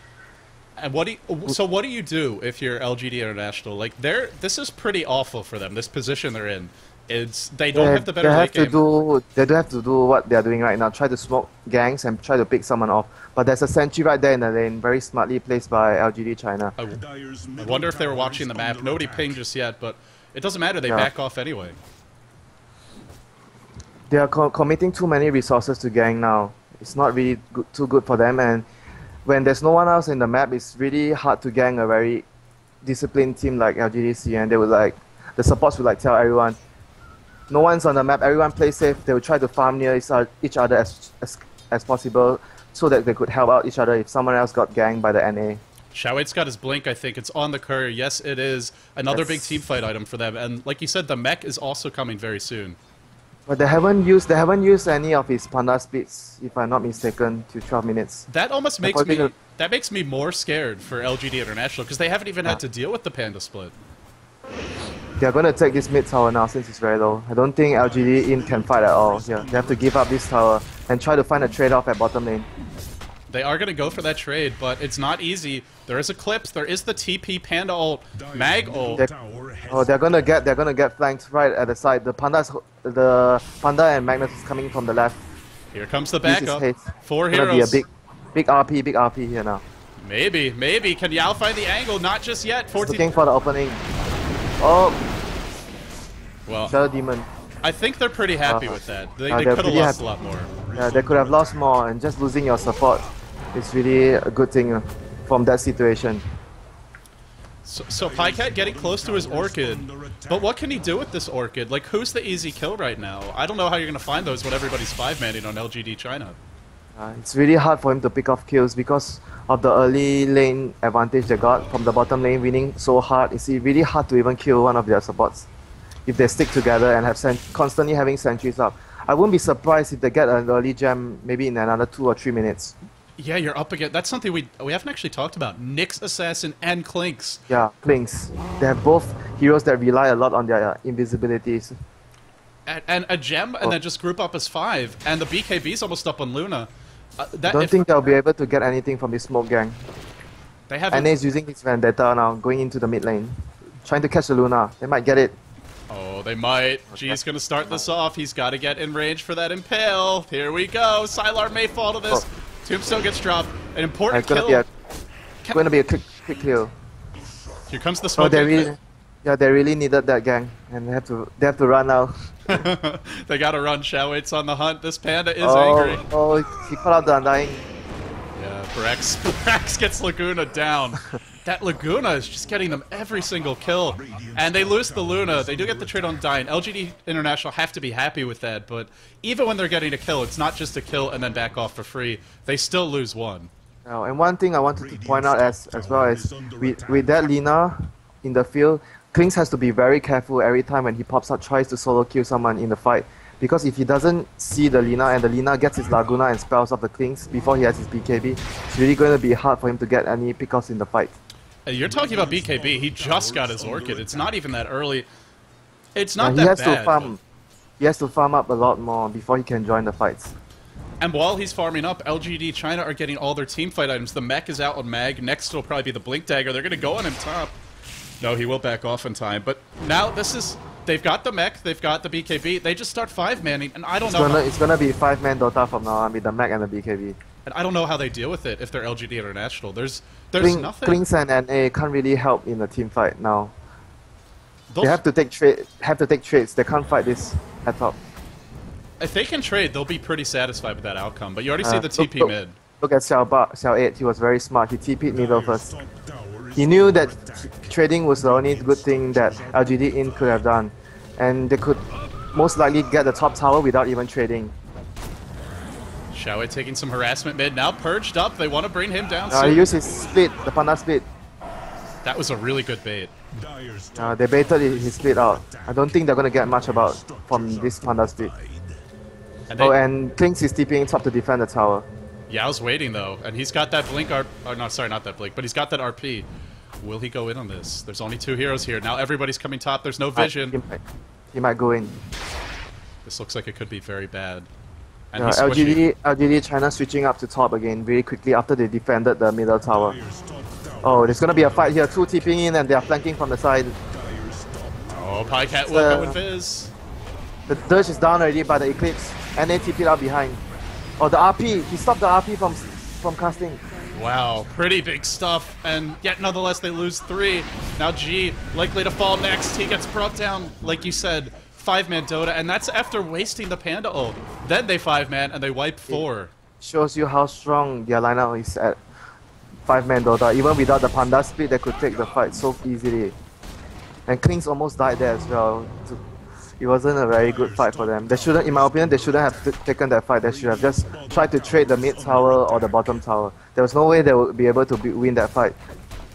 [SPEAKER 1] And what do you, so what do you do if you're LGD International? Like they're this is pretty awful for them. This position they're in. It's they don't
[SPEAKER 2] they,
[SPEAKER 1] have the better
[SPEAKER 2] they have to
[SPEAKER 1] game.
[SPEAKER 2] do they do have to do what they are doing right now. Try to smoke ganks and try to pick someone off. But there's a sentry right there in the lane, very smartly placed by LGD China.
[SPEAKER 1] I, I wonder if they were watching the map. Nobody pinged just yet, but it doesn't matter. They
[SPEAKER 2] Yeah.
[SPEAKER 1] back off anyway.
[SPEAKER 2] They are co- committing too many resources to gank now. It's not really good, too good for them. And when there's no one else in the map, it's really hard to gank a very disciplined team like LGDC. And they would like the supports would like tell everyone, no one's on the map. Everyone play safe. They would try to farm near each other as as, as possible, so that they could help out each other if someone else got ganked by the NA.
[SPEAKER 1] Shaowait's got his blink, I think. It's on the courier. Yes, it is. Another big team fight item for them. And like you said, the Mek is also coming very soon.
[SPEAKER 2] But they haven't used they haven't used any of his panda speeds, if I'm not mistaken, to 12 minutes.
[SPEAKER 1] That almost makes me that makes me more scared for LGD International because they haven't even had to deal with the panda split.
[SPEAKER 2] They're gonna take this mid tower now since it's very low. I don't think LGD in can fight at all. Yeah, they have to give up this tower and try to find a trade-off at bottom lane.
[SPEAKER 1] They are going to go for that trade, but it's not easy. There is Eclipse, there is the TP Panda ult, Mag ult.
[SPEAKER 2] They're, oh, they're gonna get they're gonna get flanked right at the side. The pandas, the panda and Magnus is coming from the left.
[SPEAKER 1] Here comes the backup. Four
[SPEAKER 2] It's gonna
[SPEAKER 1] heroes.
[SPEAKER 2] be a big, big RP, big RP here now.
[SPEAKER 1] Maybe, maybe. Can Yao find the angle? Not just yet. 14.
[SPEAKER 2] Looking for the opening. Oh,
[SPEAKER 1] Well,
[SPEAKER 2] Shadow Demon.
[SPEAKER 1] I think they're pretty happy
[SPEAKER 2] Uh,
[SPEAKER 1] with that. They,
[SPEAKER 2] uh,
[SPEAKER 1] they could have lost
[SPEAKER 2] happy.
[SPEAKER 1] a lot more.
[SPEAKER 2] Yeah, they could have lost more, and just losing your support is really a good thing from that situation.
[SPEAKER 1] So, so Pajkatt getting close to his Orchid, but what can he do with this Orchid? Like, who's the easy kill right now? I don't know how you're going to find those when everybody's five-manning on LGD China.
[SPEAKER 2] Uh, it's really hard for him to pick off kills because of the early lane advantage they got from the bottom lane winning so hard. It's really hard to even kill one of their supports if they stick together and have constantly having sentries up. I wouldn't be surprised if they get an early gem maybe in another two or three minutes.
[SPEAKER 1] Yeah, you're up again. That's something we we haven't actually talked about. Nyx Assassin and Clinkz.
[SPEAKER 2] Yeah, Clinkz. They have both heroes that rely a lot on their uh, invisibilities.
[SPEAKER 1] And, and a gem, and
[SPEAKER 2] Oh.
[SPEAKER 1] then just group up as five. And the BKB's almost up on Luna. Uh,
[SPEAKER 2] I don't think they'll be able to get anything from this smoke gank.
[SPEAKER 1] they have.
[SPEAKER 2] And is using his Vendetta now, going into the mid lane. Trying to catch the Luna. They might get it.
[SPEAKER 1] Oh, they might. G's gonna start this off. He's got to get in range for that impale. Here we go. Sylar may fall to this.
[SPEAKER 2] Oh.
[SPEAKER 1] Tombstone gets dropped. An important
[SPEAKER 2] It's gonna
[SPEAKER 1] kill.
[SPEAKER 2] be a gonna be a quick quick kill.
[SPEAKER 1] Here comes the
[SPEAKER 2] Oh,
[SPEAKER 1] smoke.
[SPEAKER 2] they really, yeah, they really needed that gank, and they have to they have to run now.
[SPEAKER 1] they gotta run. Shao-Wait's on the hunt. This panda is
[SPEAKER 2] oh,
[SPEAKER 1] angry.
[SPEAKER 2] oh, he called out the undying.
[SPEAKER 1] Yeah, Brax, Brax gets Laguna down. That Laguna is just getting them every single kill. And they lose the Luna. They do get the trade on Dying. LGD International have to be happy with that, but even when they're getting a kill, it's not just a kill and then back off for free. They still lose one.
[SPEAKER 2] Now, and one thing I wanted to point out as as well is with with that Lina in the field, Clinkz has to be very careful every time when he pops up tries to solo kill someone in the fight. Because if he doesn't see the Lina and the Lina gets his Laguna and spells off the Clinkz before he has his BKB, it's really going to be hard for him to get any pickups in the fight.
[SPEAKER 1] You're talking about BKB. He just got his Orchid. It's not even that early. It's not that
[SPEAKER 2] he has
[SPEAKER 1] bad.
[SPEAKER 2] to farm. He has to farm up a lot more before he can join the fights.
[SPEAKER 1] And while he's farming up, LGD China are getting all their team fight items. The Mek is out on Mag. Next will probably be the Blink Dagger. They're going to go on him top. No, he will back off in time. But now this is... They've got the Mek. They've got the BKB. They just start five-manning, and I don't
[SPEAKER 2] It's
[SPEAKER 1] know
[SPEAKER 2] gonna it's gonna be five man Dota from now on with the Mek and the BKB.
[SPEAKER 1] and I don't know how they deal with it if they're LGD International. There's there's
[SPEAKER 2] Clinkz,
[SPEAKER 1] nothing.
[SPEAKER 2] Clinkz and NA can't really help in the team fight now.
[SPEAKER 1] They'll-
[SPEAKER 2] They have to take trade have to take trades. They can't fight this at top.
[SPEAKER 1] if they can trade, they'll be pretty satisfied with that outcome. But you already see
[SPEAKER 2] Uh,
[SPEAKER 1] the
[SPEAKER 2] look-
[SPEAKER 1] TP
[SPEAKER 2] look-
[SPEAKER 1] mid.
[SPEAKER 2] Look at Xiao Ba, Xiao 8, he was very smart. He TP'd middle first. He knew that trading was the only good thing that LGD in could have done. And they could most likely get the top tower without even trading.
[SPEAKER 1] Xiaowei taking some harassment mid. Now purged up. They want to bring him down
[SPEAKER 2] Uh, he used his split, the panda split.
[SPEAKER 1] That was a really good bait.
[SPEAKER 2] Uh, they baited his split out. I don't think they're gonna get much about from this panda split.
[SPEAKER 1] And they,
[SPEAKER 2] Oh, and Clinkz is TPing top to defend the tower.
[SPEAKER 1] Yao's waiting though, and he's got that blink RP. Oh, no, sorry, not that blink, but he's got that RP. Will he go in on this? There's only two heroes here. Now everybody's coming top. There's no
[SPEAKER 2] Uh, He
[SPEAKER 1] vision.
[SPEAKER 2] might, he might go in.
[SPEAKER 1] This looks like it could be very bad. And
[SPEAKER 2] Uh,
[SPEAKER 1] squishing.
[SPEAKER 2] LGD, LGD China switching up to top again very quickly after they defended the middle tower. Oh, there's gonna be a fight here. Two TPing in and they are flanking from the side.
[SPEAKER 1] Oh, Pajkatt will
[SPEAKER 2] Uh,
[SPEAKER 1] go with Fizz.
[SPEAKER 2] The Dirge is down already by the Eclipse. And they TP'd out behind. Oh, the RP. He stopped the RP from from casting.
[SPEAKER 1] Wow, pretty big stuff. And yet, nonetheless, they lose three. Now G likely to fall next. He gets brought down, like you said, five-man Dota, and that's after wasting the Panda ult. Then they five-man and they wipe four.
[SPEAKER 2] Shows you how strong their lineup is at five man Dota. Even without the Panda split, they could take the fight so easily. And Clinkz almost died there as well. It wasn't a very good fight for them. They shouldn't, in my opinion, they shouldn't have taken that fight. They should have just tried to trade the mid tower or the bottom tower. There was no way they would be able to be, win that fight.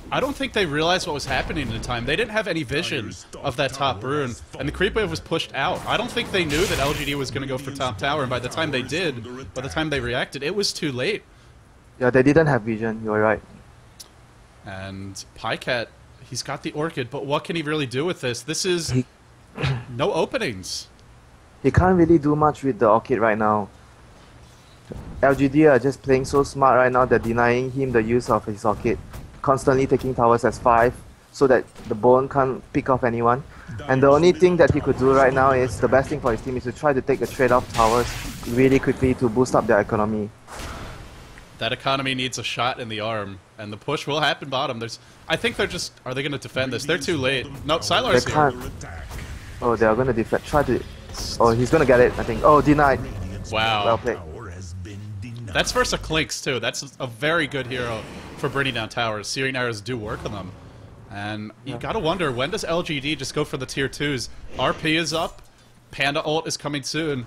[SPEAKER 1] I don't think they realized what was happening at the time. They didn't have any vision of that top rune, and the creep wave was pushed out. I don't think they knew that LGD was going to go for top tower, and by the time they did, by the time they reacted, it was too late.
[SPEAKER 2] Yeah, they didn't have vision. You're right.
[SPEAKER 1] And Pajkatt, he's got the Orchid, but what can he really do with this? This is
[SPEAKER 2] He-
[SPEAKER 1] no openings.
[SPEAKER 2] He can't really do much with the Orchid right now. LGD are just playing so smart right now, they're denying him the use of his Orchid. Constantly taking towers as 5, so that the Bone can't pick off anyone. And the only thing that he could do right now is, the best thing for his team is to try to take the trade off towers really quickly to boost up their economy.
[SPEAKER 1] That economy needs a shot in the arm, and the push will happen bottom. There's, I think they're just, are they going to defend this? They're too late. No, Sylar's
[SPEAKER 2] They
[SPEAKER 1] here.
[SPEAKER 2] Oh, they're gonna defend. Try to. Oh, he's gonna get it, I think. Oh, denied.
[SPEAKER 1] wow.
[SPEAKER 2] Well played.
[SPEAKER 3] Tower has been denied.
[SPEAKER 1] That's versus Clinkz too. That's a very good hero for bringing down towers. Searing arrows do work on them. And you gotta wonder, when does LGD just go for the tier 2s? RP is up, Panda ult is coming soon.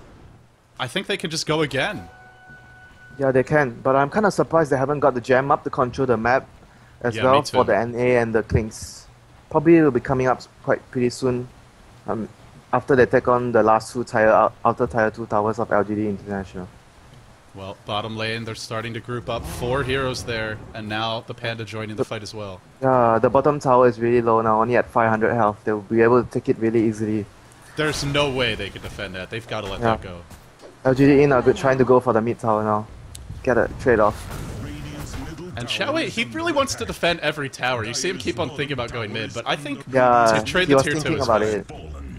[SPEAKER 1] I think they can just go again.
[SPEAKER 2] Yeah, they can, but I'm kind of surprised they haven't got the gem up to control the map as
[SPEAKER 1] Yeah,
[SPEAKER 2] well for the NA and the Clinkz. Probably it'll be coming up quite pretty soon. Um, after they take on the last two tier out- outer tier two towers of LGD International.
[SPEAKER 1] Well, bottom lane, they're starting to group up. Four heroes there, and now the Panda joining the fight as well.
[SPEAKER 2] Yeah, the bottom tower is really low now, only at 500 health. They'll be able to take it really easily.
[SPEAKER 1] There's no way they can defend that. They've got to let
[SPEAKER 2] Yeah.
[SPEAKER 1] that go.
[SPEAKER 2] LGD in are good, trying to go for the mid tower now. Get a trade off.
[SPEAKER 1] And Xiaowei, he really wants to defend every tower. You see him keep on thinking about going mid, but I think
[SPEAKER 2] Yeah,
[SPEAKER 1] to trade the tier 2 is fine.
[SPEAKER 2] it.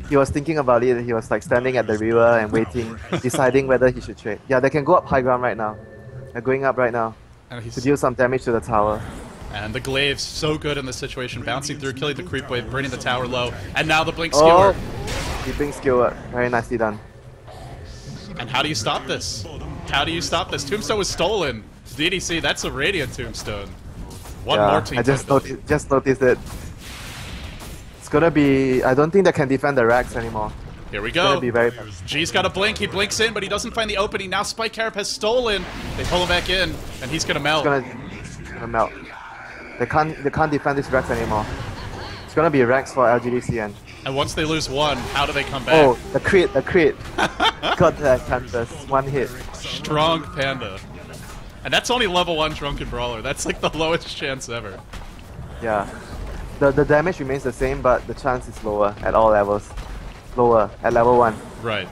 [SPEAKER 2] He was thinking about it. He was like standing at the river and waiting, deciding whether he should trade. Yeah, they can go up high ground right now. They're going up right now
[SPEAKER 1] And,
[SPEAKER 2] to deal some damage to the tower.
[SPEAKER 1] and the Glaive's so good in this situation, bouncing through, killing the creep wave, bringing the tower low, and now the Blink
[SPEAKER 2] Oh,
[SPEAKER 1] Skewer.
[SPEAKER 2] he brings skill work. Very nicely done.
[SPEAKER 1] And how do you stop this? How do you stop this? Tombstone was stolen. DDC, that's a Radiant Tombstone. One
[SPEAKER 2] yeah,
[SPEAKER 1] more team.
[SPEAKER 2] I just noticed, just noticed it. It's gonna be. I don't think they can defend the Rax anymore.
[SPEAKER 1] Here we
[SPEAKER 2] It's gonna
[SPEAKER 1] go.
[SPEAKER 2] be very.
[SPEAKER 1] G's got a blink. He blinks in, but he doesn't find the opening. Now Spike Carap has stolen. They pull him back in, and he's gonna melt.
[SPEAKER 2] He's gonna, gonna melt. They can't. They can't defend this Rax anymore. It's gonna be Rax for LGDCN.
[SPEAKER 1] And once they lose one, how do they come back?
[SPEAKER 2] Oh, the crit, the crit. Got that Canvas. One hit.
[SPEAKER 1] Strong Panda. And that's only level 1 Drunken Brawler. That's like the lowest chance ever.
[SPEAKER 2] Yeah. The the damage remains the same, but the chance is lower at all levels. Lower at level one.
[SPEAKER 1] Right.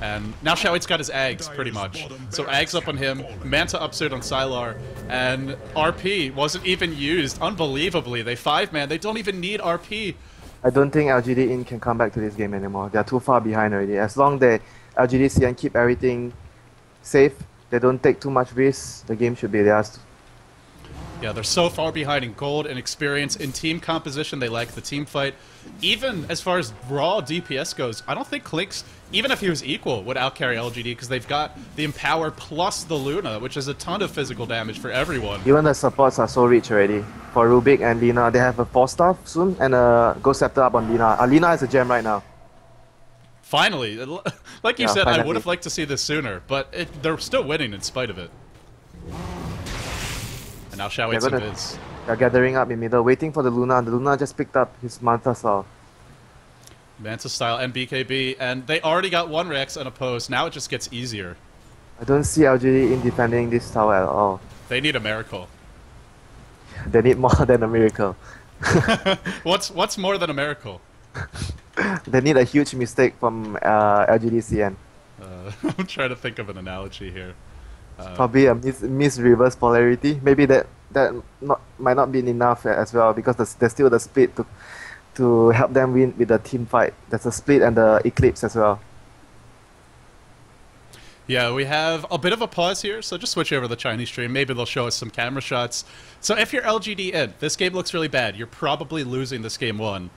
[SPEAKER 1] And now Xiaoi's got his Ags, pretty much. So Ags up on him, Manta upsuit on Sylar, and RP wasn't even used. Unbelievably, they five-man. They don't even need RP.
[SPEAKER 2] I don't think LGD in can come back to this game anymore. They're too far behind already. As long they LGD CN keep everything safe, they don't take too much risk. The game should be theirs.
[SPEAKER 1] Yeah, they're so far behind in gold and experience. In team composition, they lack the team fight. Even as far as raw DPS goes, I don't think Clinkz, even if he was equal, would outcarry LGD because they've got the Empower plus the Luna, which is a ton of physical damage for everyone.
[SPEAKER 2] Even the supports are so rich already. For Rubik and Lina, they have a 4 star soon and a Ghost Scepter up on Lina. Uh, Lina is a gem right now.
[SPEAKER 1] Finally, like you
[SPEAKER 2] Yeah,
[SPEAKER 1] said, I would have liked to see this sooner, but it, they're still winning in spite of it. And now Xiao
[SPEAKER 2] They're
[SPEAKER 1] some
[SPEAKER 2] gonna-
[SPEAKER 1] vids.
[SPEAKER 2] They're gathering up in middle, waiting for the Luna. And the Luna just picked up his Manta Saw.
[SPEAKER 1] Manta style and BKB, and they already got one Rax unopposed. Now it just gets easier.
[SPEAKER 2] I don't see LGD in defending this tower at all.
[SPEAKER 1] They need a miracle.
[SPEAKER 2] They need more than a miracle.
[SPEAKER 1] what's what's more than a miracle?
[SPEAKER 2] They need a huge mistake from uh, LGDCN.
[SPEAKER 1] Uh, I'm trying to think of an analogy here. Uh,
[SPEAKER 2] Probably a miss, miss reverse polarity. Maybe that that not might not be enough as well because there's, there's still the split to to help them win with the team fight. There's a split and the eclipse as well.
[SPEAKER 1] Yeah, we have a bit of a pause here, so just switch over to the Chinese stream. Maybe they'll show us some camera shots. So if you're LGD in, this game looks really bad. You're probably losing this game one.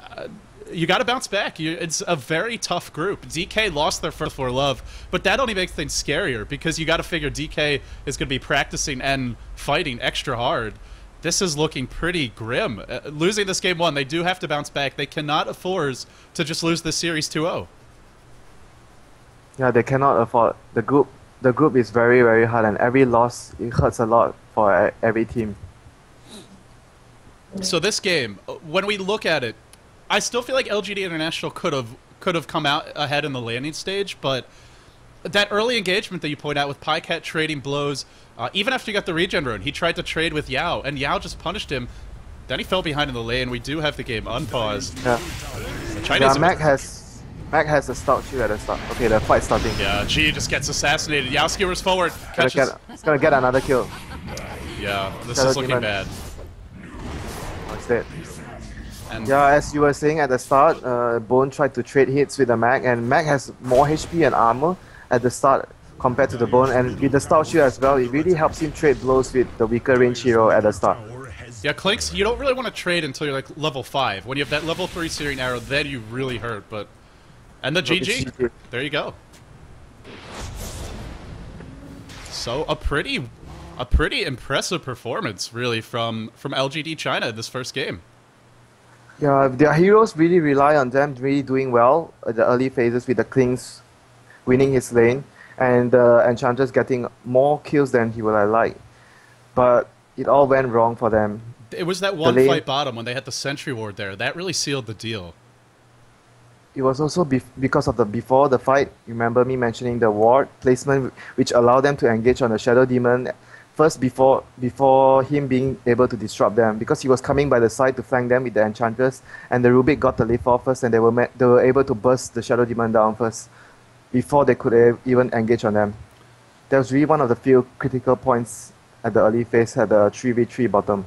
[SPEAKER 1] Uh, you got to bounce back. You, it's a very tough group. DK lost their first for love, but that only makes things scarier because you got to figure DK is going to be practicing and fighting extra hard. This is looking pretty grim. Uh, losing this game one, they do have to bounce back. They cannot afford to just lose this series oh. 2-0.
[SPEAKER 2] Yeah, they cannot afford the group. The group is very very hard, and every loss it hurts a lot for every team.
[SPEAKER 1] So this game, uh, when we look at it, I still feel like LGD International could have could have come out ahead in the landing stage, but that early engagement that you point out with Pajkatt trading blows, uh, even after you got the regen rune, he tried to trade with Yao, and Yao just punished him. Then he fell behind in the lane. We do have the game unpaused.
[SPEAKER 2] Yeah, yeah. Mac has Mac has a stout shield at the start. Okay, the fight starting.
[SPEAKER 1] yeah, G just gets assassinated. Yao skewers forward,
[SPEAKER 2] Gonna get, it's gonna get another kill.
[SPEAKER 1] Yeah, this
[SPEAKER 2] Shadow
[SPEAKER 1] is looking
[SPEAKER 2] Demon.
[SPEAKER 1] bad.
[SPEAKER 2] Oh, it's dead.
[SPEAKER 1] And
[SPEAKER 2] Yeah, as you were saying at the start, uh, Bone tried to trade hits with the Mac, and Mac has more HP and armor at the start compared to the Bone, and with the Stout shield as well, it really helps him trade blows with the weaker range hero at the start.
[SPEAKER 1] Yeah, Clinkz, you don't really want to trade until you're like level 5. When you have that level 3 searing arrow, then you really hurt, but And the GG. There you go. So a pretty, a pretty impressive performance, really, from from LGD China in this first game.
[SPEAKER 2] Yeah, their heroes really rely on them really doing well at the early phases with the Clinkz winning his lane and uh, Enchantress getting more kills than he would have liked. But it all went wrong for them.
[SPEAKER 1] It was that one
[SPEAKER 2] lane-
[SPEAKER 1] fight bottom when they had the Sentry Ward there that really sealed the deal.
[SPEAKER 2] It was also bef- because of the before the fight. Remember me mentioning the ward placement, which allowed them to engage on the Shadow Demon first before before him being able to disrupt them because he was coming by the side to flank them with the Enchantress, and the Rubik got the lift off first, and they were ma- they were able to burst the Shadow Demon down first before they could even engage on them. That was really one of the few critical points at the early phase at the 3v3 bottom.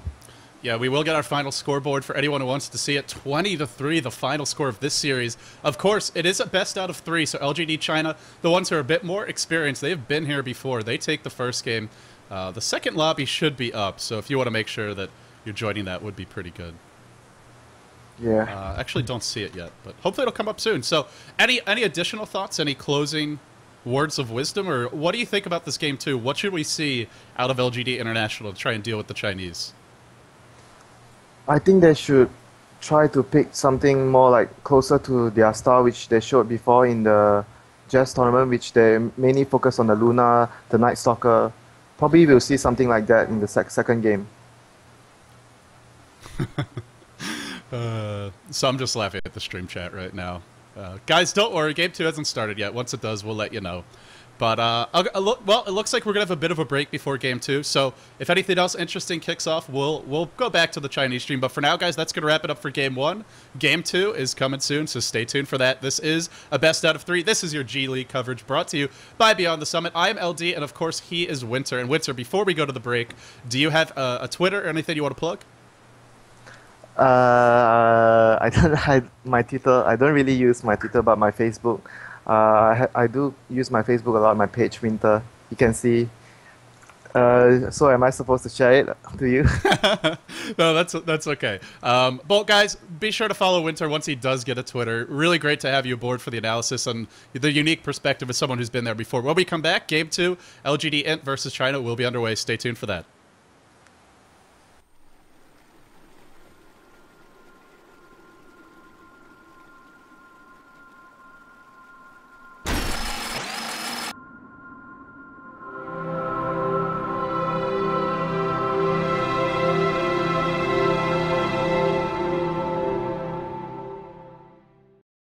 [SPEAKER 1] Yeah, we will get our final scoreboard for anyone who wants to see it. 20 to 3, the final score of this series. Of course, it is a best out of three, so LGD China, the ones who are a bit more experienced, they've been here before. They take the first game. Uh, the second lobby should be up, so if you want to make sure that you're joining that, would be pretty good.
[SPEAKER 2] Yeah.
[SPEAKER 1] Uh, actually, don't see it yet, but hopefully it'll come up soon. So, any any additional thoughts? Any closing words of wisdom, or what do you think about this game too? What should we see out of LGD International to try and deal with the Chinese?
[SPEAKER 2] I think they should try to pick something more like closer to their style, which they showed before in the Jazz tournament, which they mainly focus on the Luna, the Night Stalker. Probably we'll see something like that in the sec- second game.
[SPEAKER 1] Uh, so I'm just laughing at the stream chat right now. Uh, guys, don't worry. Game two hasn't started yet. Once it does, we'll let you know. But uh, well, it looks like we're gonna have a bit of a break before game two. So if anything else interesting kicks off, we'll we'll go back to the Chinese stream. But for now, guys, that's gonna wrap it up for game one. Game two is coming soon, so stay tuned for that. This is a best out of three. This is your G League coverage brought to you by Beyond the Summit. I am LD, and of course he is Winter. And Winter, before we go to the break, do you have a, a Twitter or anything you want to plug?
[SPEAKER 2] Uh, I don't. I, my Twitter. I don't really use my Twitter, but my Facebook. Uh, I, I do use my Facebook a lot. My page Winter. You can see. Uh, so am I supposed to share it to you?
[SPEAKER 1] no, that's that's okay. Um, but guys, be sure to follow Winter once he does get a Twitter. Really great to have you aboard for the analysis and the unique perspective of someone who's been there before. When we come back, Game Two, LGD Int versus China will be underway. Stay tuned for that.